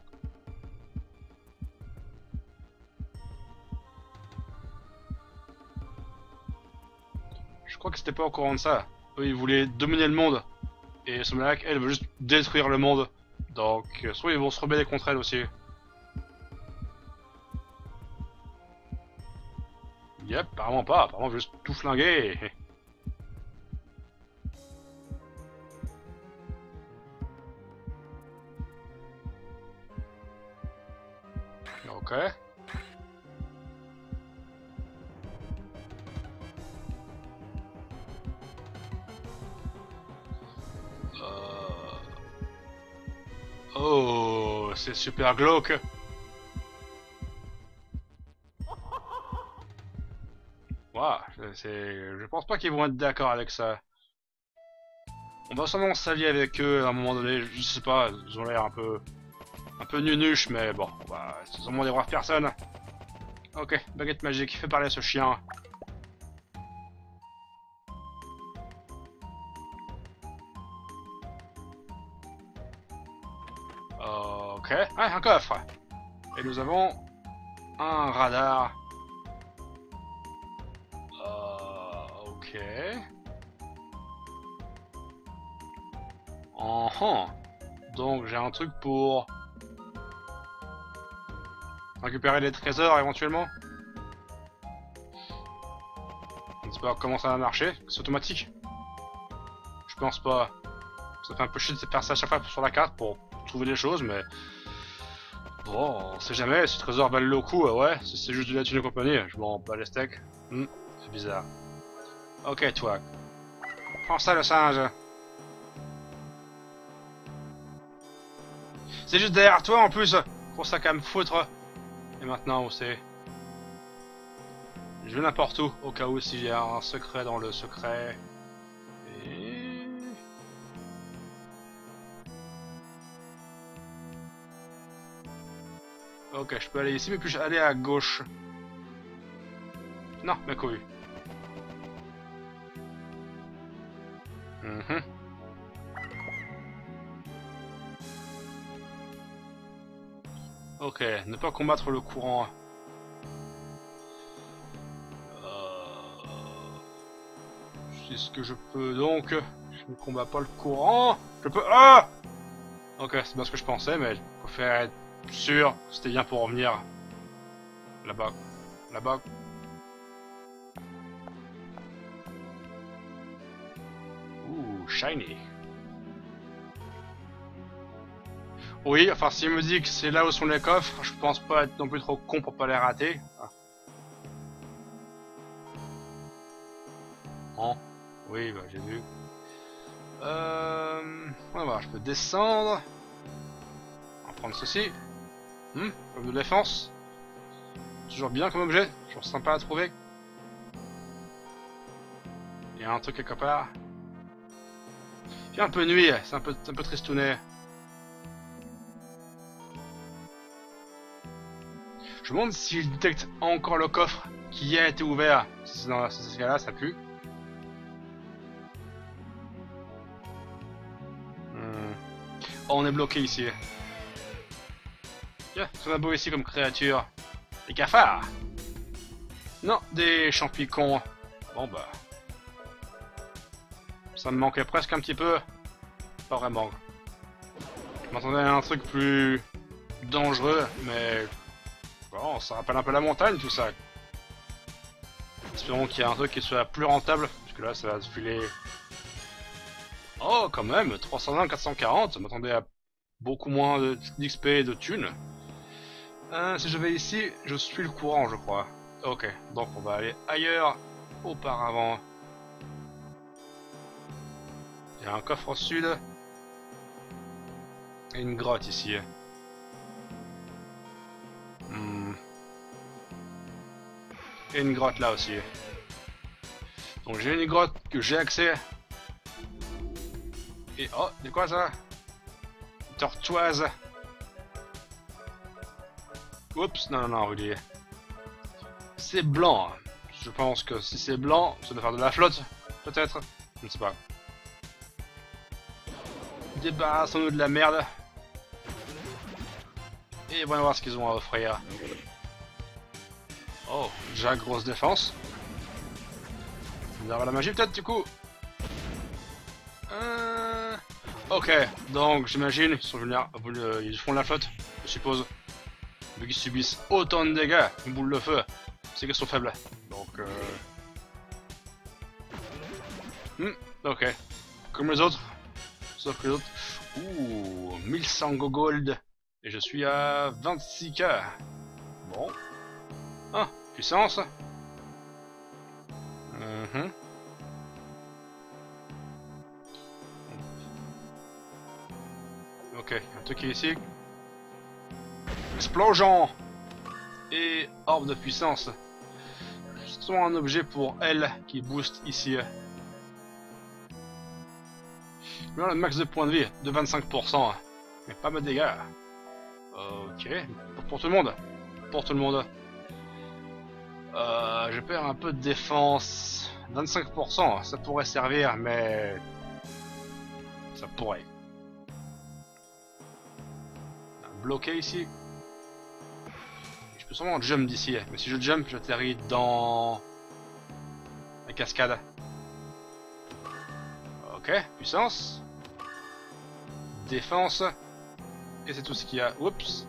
Je crois que c'était pas au courant de ça. Eux, ils voulaient dominer le monde. Et Somalac, elle, veut juste détruire le monde. Donc, euh, soit ils vont se rebeller contre elle aussi. Yep, apparemment pas, apparemment juste tout flinguer. super glauque. C'est... Je pense pas qu'ils vont être d'accord avec ça. On va sûrement s'allier avec eux à un moment donné, je sais pas, ils ont l'air un peu... Un peu nunuche, mais bon, on va sûrement des personne. Ok, baguette magique, fais parler à ce chien. Nous avons un radar. Euh, ok. Uh -huh. Donc j'ai un truc pour Récupérer des trésors éventuellement Je ne sais pas comment ça va marcher. C'est automatique Je pense pas. Ça fait un peu chier de faire ça à chaque fois sur la carte pour trouver des choses, mais... Bon, on sait jamais, si trésor valent le coup, ouais, si c'est juste de la thune et compagnie, je m'en bats les steaks. Hmm, c'est bizarre. Ok, toi. Prends ça, le singe. C'est juste derrière toi, en plus Pour ça qu'à me foutre et maintenant, où c'est? Je vais n'importe où, au cas où si j'ai un secret dans le secret. Je peux aller ici, mais puis aller à gauche. Non, ma couille. Mhm. Ok, ne pas combattre le courant. Euh... C'est ce que je peux donc. Je ne combats pas le courant. Je peux. Ah Ok, c'est bien ce que je pensais, mais je préfère être sûr. C'était bien pour revenir. Là-bas. Là-bas. Ouh, shiny. Oui, enfin s'il me dit que c'est là où sont les coffres, je pense pas être non plus trop con pour pas les rater. Ah. Oui, bah j'ai vu. Euh... Voilà, je peux descendre. On va prendre ceci. Hum, de défense. Toujours bien comme objet, toujours sympa à trouver. Il y a un truc quelque part. Fait un peu nuit, c'est un peu, un peu tristounet. Je me demande s'il détecte encore le coffre qui a été ouvert. Si c'est dans ce cas-là, ça pue. Hmm. Oh, on est bloqué ici. Tiens, ça va beau ici comme créature. Des cafards Non, des champignons. Bon bah... Ça me manquait presque un petit peu. Pas vraiment. Je m'attendais à un truc plus dangereux, mais Bon, ça rappelle un peu la montagne tout ça. Espérons qu'il y a un truc qui soit plus rentable, parce que là ça va se filer... Oh, quand même, 320, 440, ça m'attendait à beaucoup moins d'XP et de thunes. Euh, si je vais ici, je suis le courant, je crois. Ok, donc on va aller ailleurs auparavant. Il y a un coffre au sud. Et une grotte ici. Et une grotte là aussi. Donc j'ai une grotte que j'ai accès. Et oh, c'est quoi ça? Tortoise. Oups, non, non, non, Rudy. C'est blanc. Je pense que si c'est blanc, ça doit faire de la flotte, peut-être. Je ne sais pas. Débarrassons-nous de la merde. Et voyons voir ce qu'ils ont à offrir. Oh, déjà grosse défense. Vous avez la magie peut-être du coup euh... Ok, donc j'imagine qu'ils sont euh, ils font de la flotte, je suppose. Vu qu'ils subissent autant de dégâts, une boule de feu, c'est qu'ils sont faibles. Donc euh... Hmm, ok. Comme les autres. Sauf que les autres... Ouh, 1100 go gold. Et je suis à 26k. Bon. Ah, puissance. Mhm. Ok, un truc qui est ici. Explosion Et orbe de puissance. Justement un objet pour elle qui booste ici. le max de points de vie de 25%. Mais pas de dégâts. Ok. Pour, tout le monde. Pour tout le monde. Euh, je perds un peu de défense. 25%, ça pourrait servir, mais... Ça pourrait. Bloqué ici. Peux sûrement jump d'ici, mais si je jump, j'atterris dans... La cascade. Ok, puissance. Défense. Et c'est tout ce qu'il y a. Oups.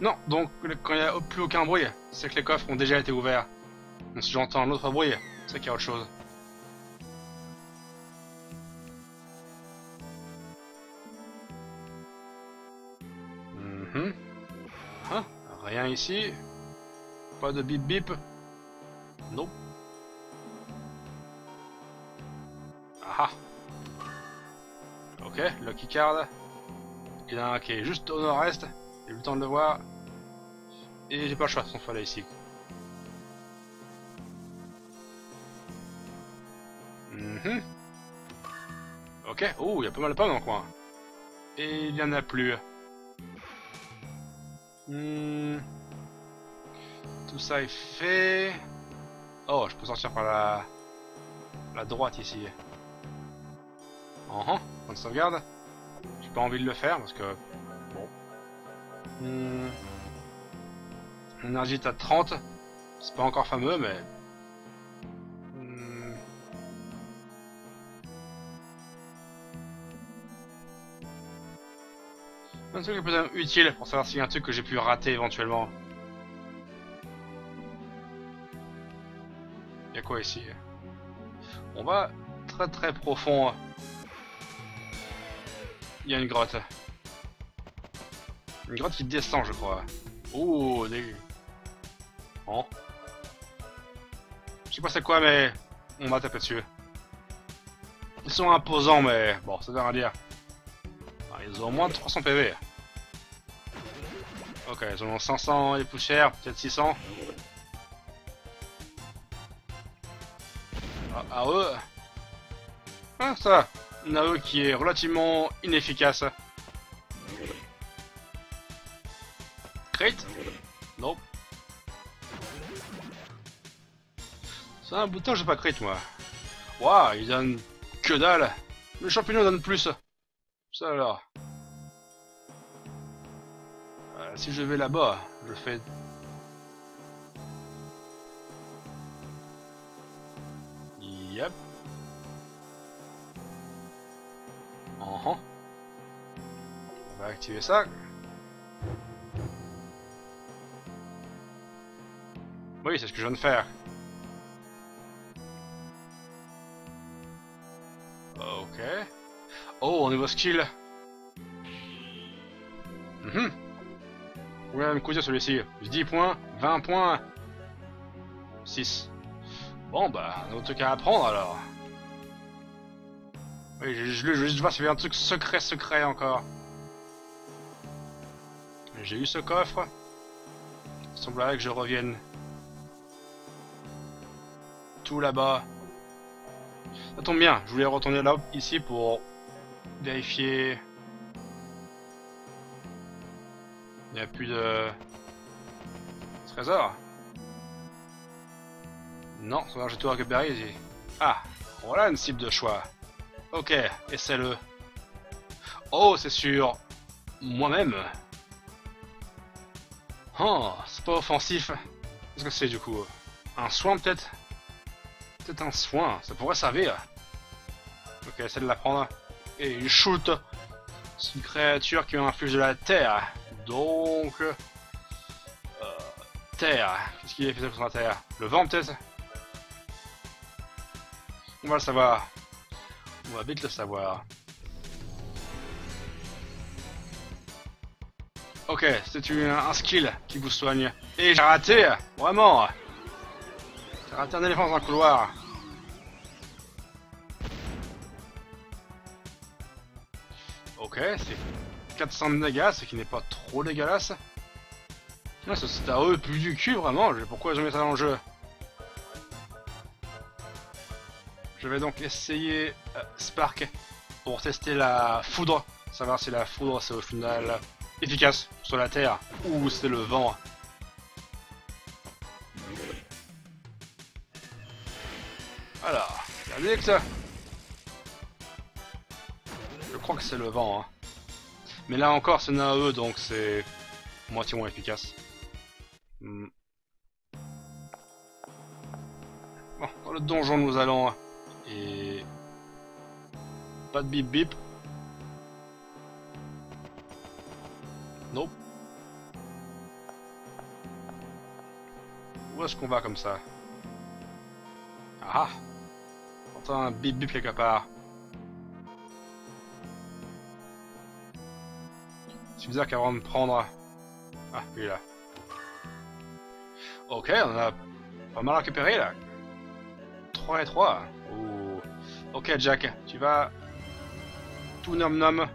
Non, donc quand il n'y a plus aucun bruit, c'est que les coffres ont déjà été ouverts. Donc si j'entends un autre bruit, c'est qu'il y a autre chose. Rien ici. Pas de bip bip. Non. Ah. Ok, Lucky Card. Il y en a un qui est juste au nord-est. J'ai eu le temps de le voir. Et j'ai pas le choix, son fallait ici. Mhm. Ok, oh, il y a pas mal de pommes dans le coin. Et il y en a plus. Hmm. Tout ça est fait. Oh, je peux sortir par la, la droite ici. Uh -huh. on sauvegarde. J'ai pas envie de le faire parce que... Bon. Hmm. L'énergie est à 30. C'est pas encore fameux, mais... Un truc peut-être utile pour savoir s'il y a un truc que j'ai pu rater éventuellement. Y a quoi ici? On va très très profond. Il y a une grotte. Une grotte qui descend, je crois. Oh, des... Oh. Je sais pas c'est quoi, mais on va taper dessus. Ils sont imposants, mais bon, ça veut rien dire. Ils ont moins de 300 PV. Ils ont 500 et poussières, peut-être 600. Ah, ah eux... Ah, ça Une AE qui est relativement inefficace. Crit Non. C'est un bouton, j'ai pas crit moi. Waouh, il donne que dalle. Le champignon donne plus. Ça alors. Si je vais là-bas, je fais... Yep. Uh -huh. On va activer ça. Oui, c'est ce que je viens de faire. Ok. Oh, niveau skill. Mhm. Combien me coûter celui-ci 10 points 20 points 6. Bon bah, un autre truc à apprendre alors. Oui, je, juste voir s'il y avait un truc secret secret encore. J'ai eu ce coffre. Il semblerait que je revienne tout là-bas. Ça tombe bien, je voulais retourner là, ici pour vérifier. Il n'y a plus de trésor. Non, va, j'ai tout récupéré ici. Ah, voilà une cible de choix. Ok, et c'est le... Oh, c'est sûr. Moi-même. Oh, c'est pas offensif. Qu'est-ce que c'est du coup? Un soin peut-être? Peut-être un soin, ça pourrait servir. Ok, essaie de la prendre. Et il shoot. C'est une créature qui inflige de la terre. Donc... Euh, terre. Qu'est-ce qu'il est fait sur la terre? Le vent peut-être? On va le savoir. On va vite le savoir. Ok, c'est un skill qui vous soigne. Et j'ai raté Vraiment J'ai raté un éléphant dans un couloir. Ok, c'est 400 de dégâts, ce qui n'est pas trop dégueulasse. C'est à eux plus du cul, vraiment. Pourquoi je mets ça dans le jeu Je vais donc essayer euh, Spark pour tester la foudre. Savoir si la foudre c'est au final efficace sur la terre ou c'est le vent. Alors, ça. Je crois que c'est le vent. Hein. Mais là encore, c'est eux donc c'est moitié moins efficace. Hmm. Bon, dans le donjon, nous allons... Et... Pas de bip bip. Nope. Où est-ce qu'on va comme ça? Ah Entend un bip bip quelque part. C'est bizarre qu'avant de prendre... Ah, lui là. Ok, on a pas mal récupéré là. 3 et 3. Ok Jack, tu vas tout nom nom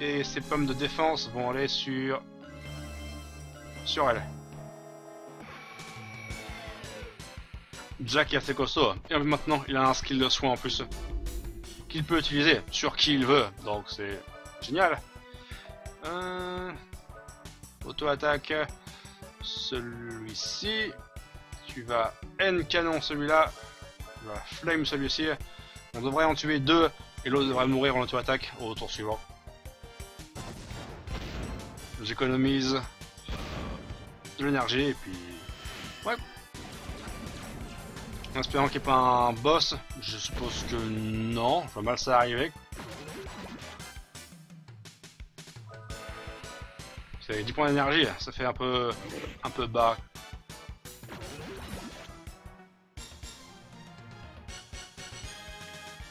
et ces pommes de défense vont aller sur sur elle. Jack est assez costaud et maintenant il a un skill de soin en plus qu'il peut utiliser sur qui il veut donc c'est génial. Auto-attaque celui-ci. Tu vas N canon celui-là. Tu vas flame celui-ci. On devrait en tuer deux et l'autre devrait mourir en auto-attaque au tour suivant. J'économise de l'énergie et puis... Ouais. En espérant qu'il n'y ait pas un boss, je suppose que non, je vois mal ça arriver. C'est 10 points d'énergie, ça fait un peu un peu bas.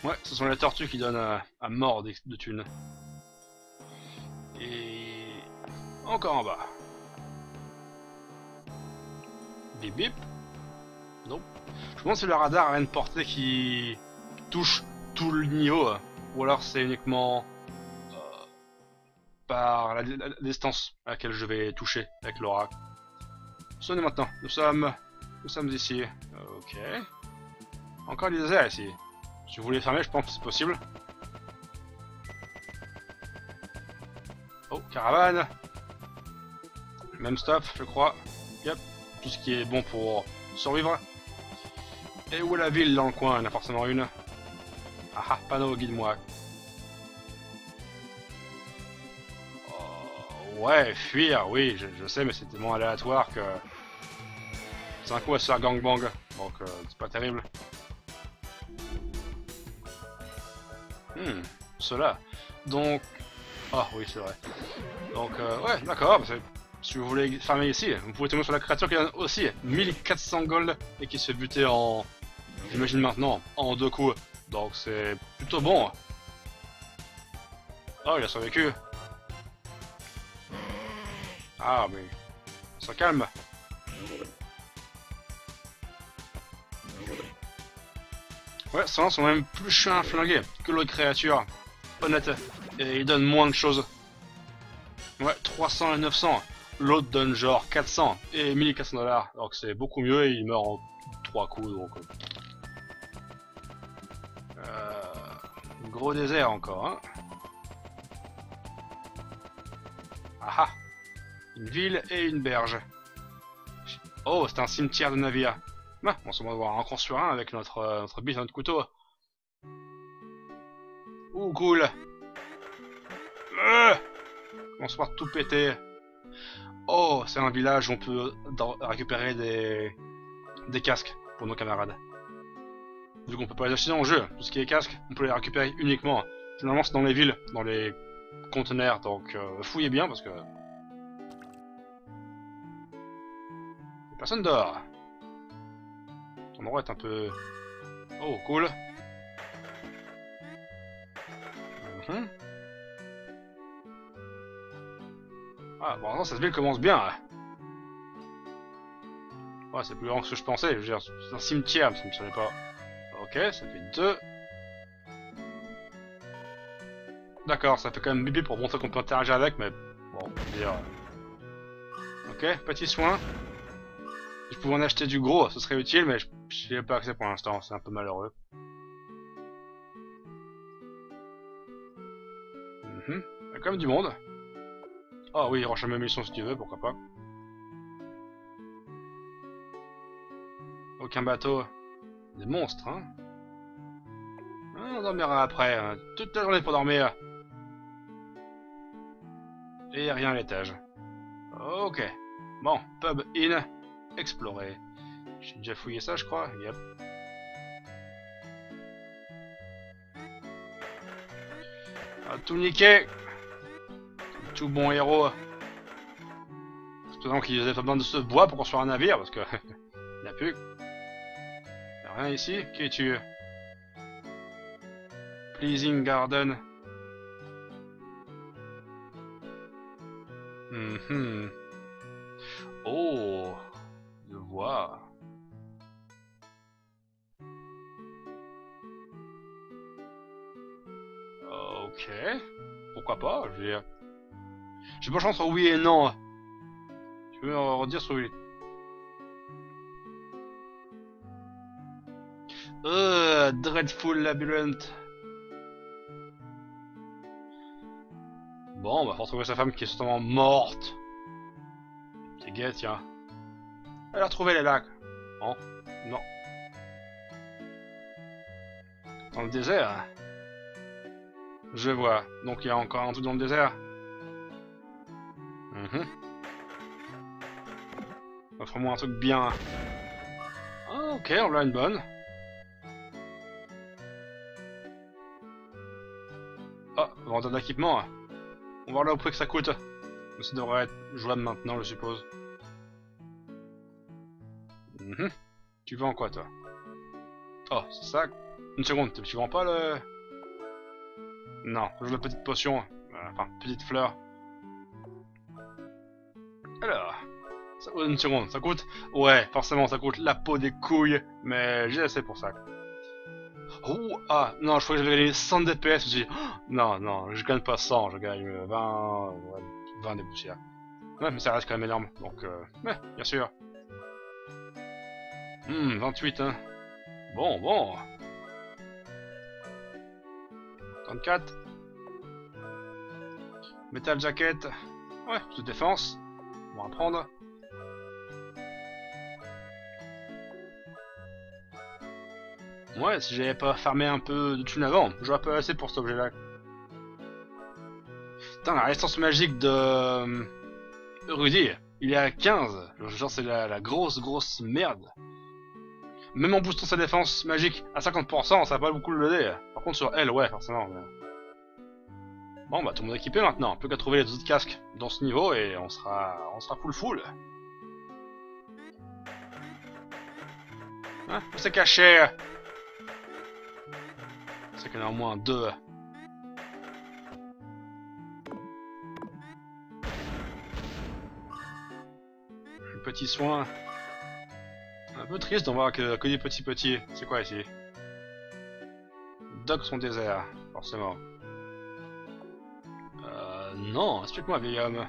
Ouais, ce sont les tortues qui donnent à, mort de thunes. Et encore en bas. Bip bip. Non. Je pense que le radar à une portée qui touche tout le niveau. Ou alors c'est uniquement par la, distance à laquelle je vais toucher avec l'aura. Sonnez maintenant, nous sommes, nous sommes ici. Ok. Encore des déserts ici. Si vous voulez fermer, je pense que c'est possible. Oh, caravane Même stop, je crois. Yep, tout ce qui est bon pour survivre. Et où est la ville dans le coin? Il y en a forcément une. Ah ah, panneau, guide-moi. Ouais, fuir, oui, je, sais, mais c'est tellement aléatoire que... C'est un coup à se faire gangbang, donc euh, c'est pas terrible. Hmm, cela. Donc... Ah oui, c'est vrai. Donc, euh, ouais, d'accord, si vous voulez farmer ici, vous pouvez tomber sur la créature qui a aussi 1400 gold et qui se fait buter en... J'imagine maintenant, en deux coups. Donc c'est plutôt bon. Oh, il a survécu. Ah, mais... Ça calme. Ouais, ça sont même plus chiants à flinguer que l'autre créature. Honnête. Et il donne moins de choses. Ouais, 300 et 900. L'autre donne genre 400 et 1400 dollars. Donc c'est beaucoup mieux et il meurt en 3 coups. Donc... Euh... Gros désert encore. Hein. Ah ah une ville et une berge. Oh, c'est un cimetière de navires. Bah, on se va voir un sur un avec notre, euh, notre bite et notre couteau. Ouh, cool. Euh on se tout péter. Oh, c'est un village où on peut récupérer des, des casques pour nos camarades. vu qu'on peut pas les acheter dans le jeu. Tout ce qui est casque, on peut les récupérer uniquement. Généralement, c'est dans les villes, dans les conteneurs, donc euh, fouillez bien parce que... Personne dehors. Ton endroit est un peu... Oh, cool. Mhm. Ah, bon, non, cette ville commence bien. Ouais, c'est plus grand que ce que je pensais. Je c'est un cimetière, ça me semblait pas. Ok, ça fait deux. D'accord, ça fait quand même bébé pour montrer qu'on peut interagir avec, mais bon, dire... Ok, petit soin. Je pouvais en acheter du gros, ce serait utile, mais je n'ai pas accès pour l'instant, c'est un peu malheureux. Mhm. Il y a quand même du monde. Ah oui, range ma mission si tu veux, pourquoi pas. Aucun bateau. Des monstres, hein. Ah, on dormira après. Hein. Toute la journée pour dormir. Et rien à l'étage. Ok. Bon, pub in. Explorer. J'ai déjà fouillé ça, je crois. Yep. Ah, tout niquer Tout bon héros. C'est qu'il avait pas besoin de ce bois pour construire un navire, parce que... il a. Y'a rien ici Qui es-tu? Pleasing Garden. Mm Oh, Ok. Pourquoi pas, je veux dire. J'ai pas choix entre oui et non. Tu peux me redire sur oui? Euh, Dreadful Labyrinth. Bon, on va retrouver sa femme qui est certainement morte. C'est gay, tiens. Elle a les lacs. Non Non. Dans le désert hein. Je vois. Donc il y a encore un truc dans le désert Mhm. Offre-moi un truc bien. Ah, ok, on l'a une bonne. Ah, vendeur d'équipement. Hein. On va voir là au prix que ça coûte. Ça devrait être jouable maintenant, je suppose. Mhm. Tu vends quoi, toi? Oh, c'est ça Une seconde, tu vends pas le... Non, je la petite potion. Euh, enfin, petite fleur. Alors... Ça... Une seconde, ça coûte... Ouais, forcément, ça coûte la peau des couilles, mais j'ai assez pour ça. Oh, ah, non, je crois que j'avais gagné 100 DPS, me oh, non, non, je gagne pas 100, je gagne 20, 20 des poussières. Ouais, mais ça reste quand même énorme, donc, euh, ouais, bien sûr. Hmm, 28, hein. Bon, bon. 34. Metal Jacket. Ouais, de défense. On va prendre. Ouais, si j'avais pas farmé un peu de thunes avant, j'aurais pas assez pour cet objet-là. Putain, la résistance magique de... Euh, Rudy, il est à 15. Genre, c'est la, grosse, grosse merde. Même en boostant sa défense magique à 50%, ça va pas beaucoup l'aider. Par contre, sur elle, ouais, forcément. Bon, bah, tout le monde est équipé maintenant. Plus qu'à trouver les autres casques dans ce niveau et on sera, on sera full full. Hein, c'est caché? C'est qu'il y en a au moins deux. Petit soin. Un peu triste d'en voir que, que des petits petits. C'est quoi ici? Docks sont déserts, forcément. Euh, non, explique-moi, vieil homme.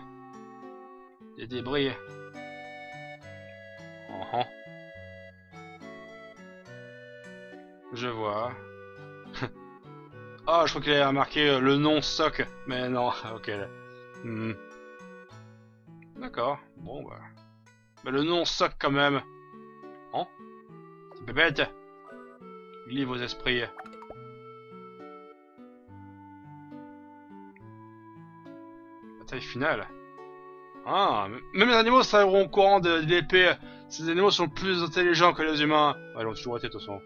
Des débris. Uh -huh. Je vois. Ah, je crois qu'il avait marqué euh, le nom SOC, mais non, ok. Hmm. D'accord, bon bah... Mais le nom SOC quand même. Hein? C'est bête. Lis vos esprits. Bataille finale. Ah, même les animaux seront au courant de, l'épée. Ces animaux sont plus intelligents que les humains. Ah, ils ont toujours été de toute façon.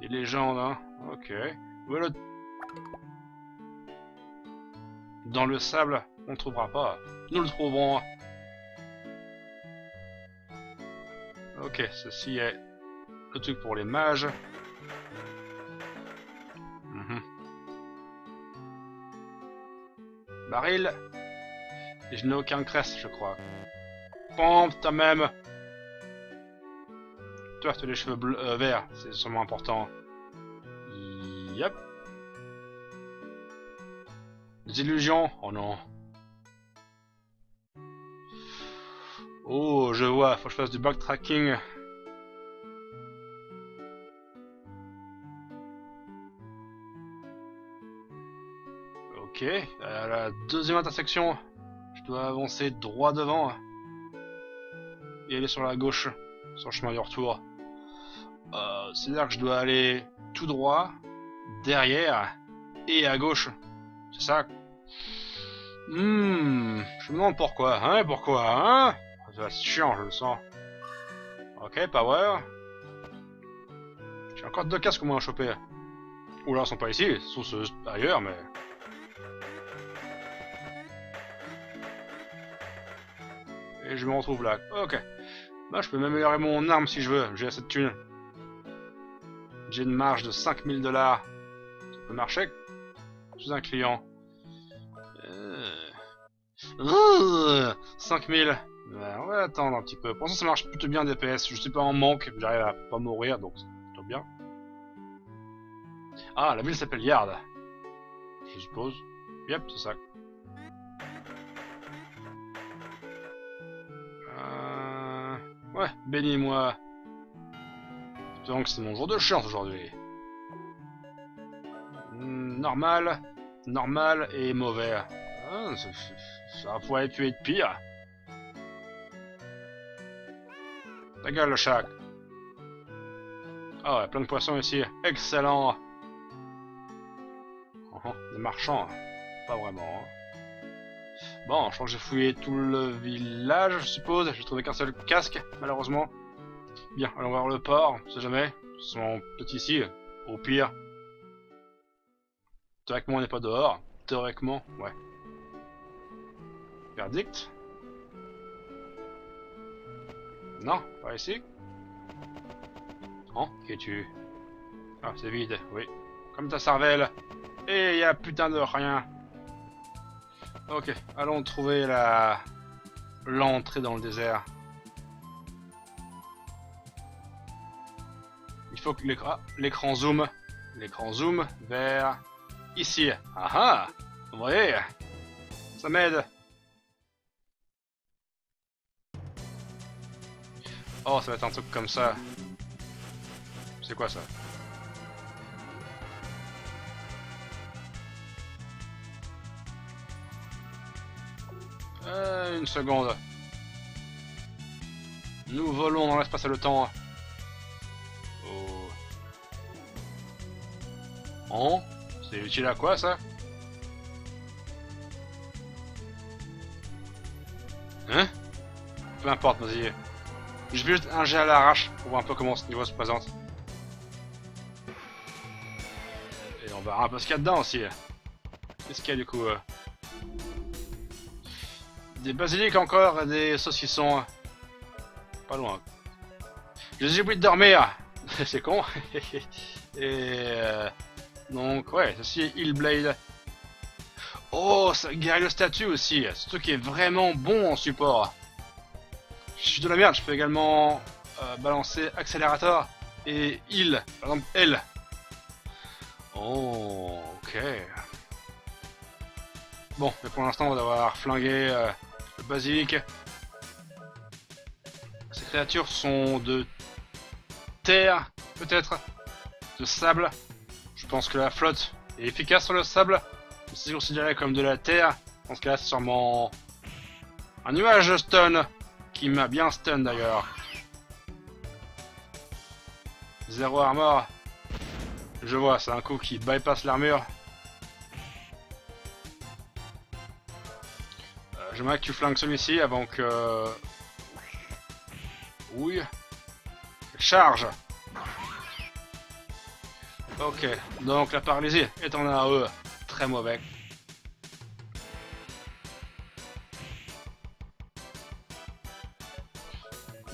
Des légendes, hein. Ok. Dans le sable, on ne trouvera pas. Nous le trouverons. Ok, ceci est le truc pour les mages. Mhm. Baril. Et je n'ai aucun crest, je crois. Pompe, t'as même. Toi, tu as les cheveux bleus, euh, verts, c'est sûrement important. Yep. Des illusions? Oh non. Oh, je vois, faut que je fasse du backtracking. Ok, à la deuxième intersection, je dois avancer droit devant. Et aller sur la gauche, sur le chemin du retour. Euh, C'est-à-dire que je dois aller tout droit, derrière et à gauche. C'est ça. Hmm, je me demande pourquoi, hein, pourquoi, hein? Ça chiant, je le sens. Ok, power. J'ai encore deux casques au moins à choper. Oula, ils sont pas ici, ils sont ailleurs, mais... Et je me retrouve là. Ok. Bah, je peux m'améliorer mon arme si je veux, j'ai assez de thunes. J'ai une marge de 5000 dollars. Ça peut marcher suis un client. 5000. Euh, on va attendre un petit peu. Pour l'instant, ça marche plutôt bien DPS. Je suis pas en manque, j'arrive à pas mourir, donc c'est plutôt bien. Ah, la ville s'appelle Yard. Je suppose. Yep, c'est ça. Euh... Ouais, bénis-moi. Donc c'est mon jour de chance aujourd'hui. Hmm, normal, normal et mauvais. Ah, ça pourrait être pire. Ta gueule le chat. Ah ouais, plein de poissons ici. Excellent. Oh, oh, des marchands. Pas vraiment. Hein. Bon, je crois que j'ai fouillé tout le village, je suppose. J'ai trouvé qu'un seul casque, malheureusement. Bien, allons voir le port, on sait jamais. Ils sont peut-être ici, au pire. Théoriquement, on n'est pas dehors. Théoriquement, ouais. Verdict Non, pas ici. Non, qui es-tu? Ah, c'est vide, oui. Comme ta cervelle. Et il y a putain de rien. Ok, allons trouver la l'entrée dans le désert. Il faut que l'écran zoom. L'écran zoom vers ici. Ah ah Vous voyez Ça m'aide. Oh, ça va être un truc comme ça. C'est quoi ça euh, Une seconde. Nous volons dans l'espace et le temps. Oh. Oh C'est utile à quoi ça Hein Peu importe, vas-y. Je vais juste un jet à l'arrache pour voir un peu comment ce niveau se présente. Et on verra un peu ce qu'il y a dedans aussi. Qu'est-ce qu'il y a du coup euh? Des basiliques encore et des saucissons. Pas loin. J'ai oublié de dormir C'est con. et... Euh, donc ouais, ceci est Hillblade. Oh, ça guérit le statut aussi. Ce truc est vraiment bon en support. Je suis de la merde, je peux également euh, balancer accélérateur et il, par exemple L. Oh, ok. Bon, mais pour l'instant, on va devoir flinguer euh, le basique. Ces créatures sont de terre, peut-être, de sable. Je pense que la flotte est efficace sur le sable. C'est considéré comme de la terre. Je pense que là, c'est sûrement un nuage de stone qui m'a bien stun d'ailleurs. Zéro armor. Je vois, c'est un coup qui bypass l'armure. Euh, J'aimerais que tu flanques celui-ci avant que... Oui. Charge Ok, donc la paralysie est en AE. Très mauvais.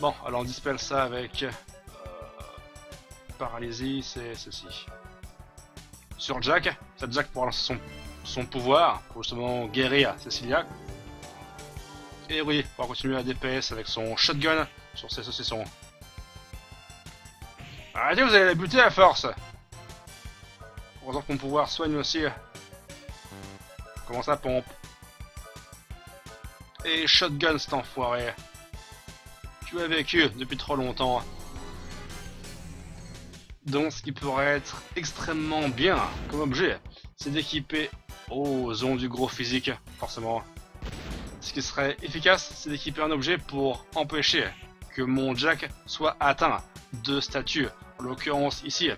Bon, alors on dispelle ça avec... Euh, paralysie, c'est ceci. Sur Jack, c'est Jack pour lancer son, son pouvoir, pour justement guérir Cecilia. Et oui, pour continuer à DPS avec son shotgun sur ses saucissons. Arrêtez, vous allez la buter à force Heureusement que mon pouvoir soigne aussi. Comment ça pompe? Et shotgun cet enfoiré. Tu as vécu depuis trop longtemps. Donc ce qui pourrait être extrêmement bien comme objet, c'est d'équiper... Oh, zone du gros physique, forcément. Ce qui serait efficace, c'est d'équiper un objet pour empêcher que mon jack soit atteint de statut. En l'occurrence ici,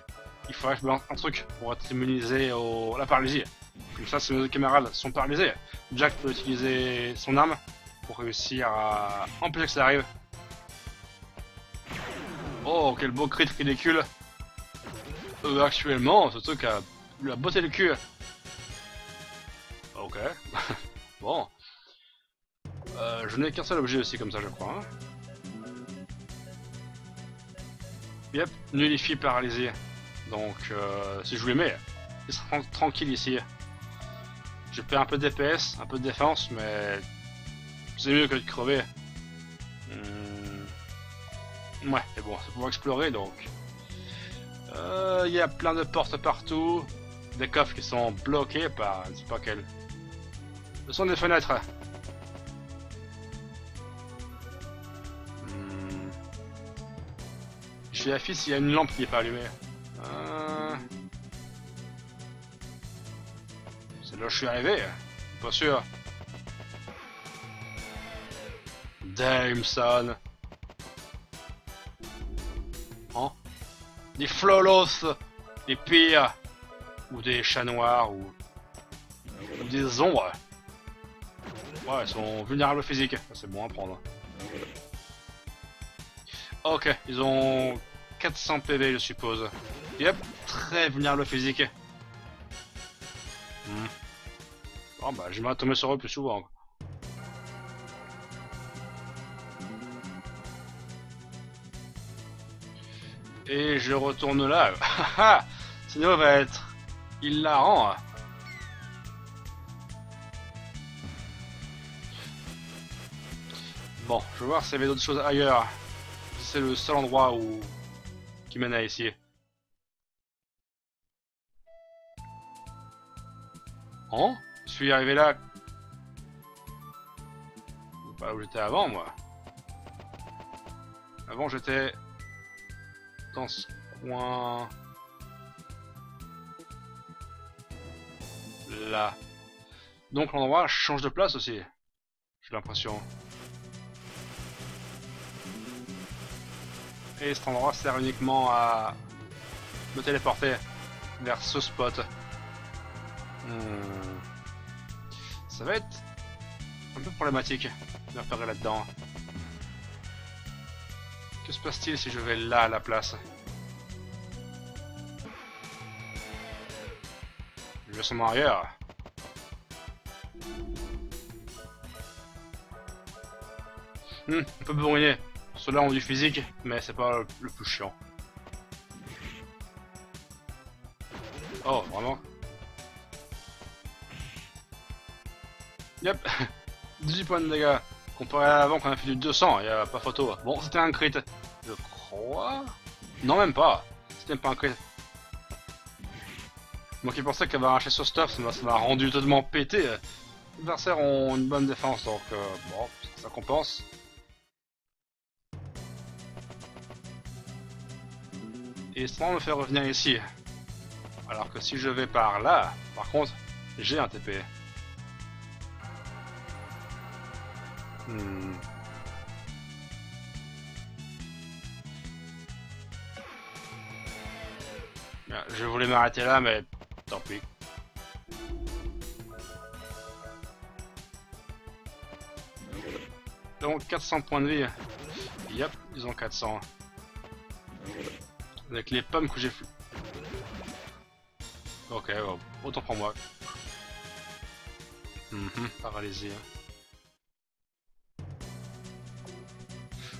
il faudrait que je un truc pour être immunisé à la paralysie. Comme ça, si mes camarades sont paralysés, Jack peut utiliser son arme pour réussir à empêcher que ça arrive. Oh, quel beau crit ridicule euh, Actuellement, ce truc a lui a botté le cul. Ok. bon. Euh, je n'ai qu'un seul objet aussi comme ça, je crois. Hein. Yep, nullifie paralysé. Donc, euh, si je les mets, il sera tranquille ici. Je perds un peu de un peu de défense, mais c'est mieux que de crever. Ouais, mais bon, c'est pour explorer donc. Euh, il y a plein de portes partout, des coffres qui sont bloqués par je ne sais pas quel. Ce sont des fenêtres. Hmm. Je vérifie s'il y a une lampe qui n'est pas allumée. Euh... C'est là où je suis arrivé. Pas sûr. Dameson. Hein Des flolos, des pires, ou des chats noirs, ou, des ombres. Ouais, ils sont vulnérables physiques. C'est bon à prendre. Ok, ils ont 400 PV, je suppose. Yep, très vulnérable physique. Hmm. Bon bah, j'aimerais tomber sur eux plus souvent. Et je retourne là. Sinon, va être hilarant. Bon, je vais voir s'il y avait d'autres choses ailleurs. C'est le seul endroit où qui mène à ici. Oh Je suis arrivé là. Pas où j'étais avant, moi. Avant, j'étais dans ce coin. Là. Donc l'endroit change de place aussi. J'ai l'impression. Et cet endroit sert uniquement à me téléporter vers ce spot. Hmm. Ça va être un peu problématique de repérer là-dedans. Que se passe-t-il si je vais là à la place Je vais sûrement ailleurs. Hmm, un peu brûlé. Ceux-là ont du physique, mais c'est pas le plus chiant. Oh, vraiment Yep 18 points de dégâts. Comparé à avant quand on a fait du 200, il a pas photo. Bon, c'était un crit. Je crois... Non, même pas. C'était pas un crit. Moi qui pensais qu'elle va arracher ce stuff, ça m'a rendu totalement pété. Les adversaires ont une bonne défense, donc euh, bon, ça compense. Et ça me fait revenir ici. Alors que si je vais par là, par contre, j'ai un TP. Hmm. Je voulais m'arrêter là, mais tant pis. Donc 400 points de vie. Yep, ils ont 400. Avec les pommes que j'ai Ok, bon, autant pour moi. Mhm,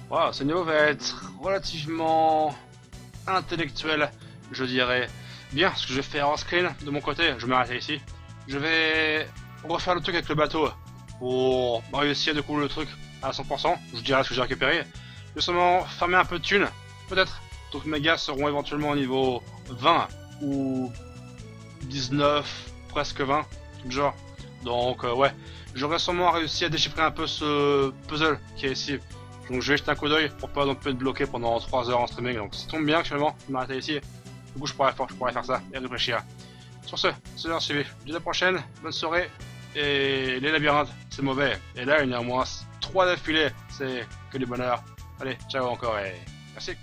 paralysie. Wow, ce niveau va être relativement intellectuel, je dirais. Bien, ce que je vais faire en screen, de mon côté, je vais m'arrêter ici. Je vais refaire le truc avec le bateau pour réussir de couler le truc à 100%. Je dirais ce que j'ai récupéré. Seulement fermer un peu de thunes, peut-être. Donc mes gars seront éventuellement au niveau 20 ou 19, presque 20, tout genre. Donc euh, ouais, j'aurais sûrement réussi à déchiffrer un peu ce puzzle qui est ici. Donc je vais jeter un coup d'œil pour pas non plus être bloqué pendant 3 heures en streaming. Donc ça tombe bien actuellement, je m'arrêter ici. Du coup je pourrais, faire, je pourrais faire ça et réfléchir. Sur ce, c'est l'heure suivi. À la prochaine, bonne soirée. Et les labyrinthes, c'est mauvais. Et là, il y en a au moins 3 d'affilée. C'est que du bonheur. Allez, ciao encore et merci.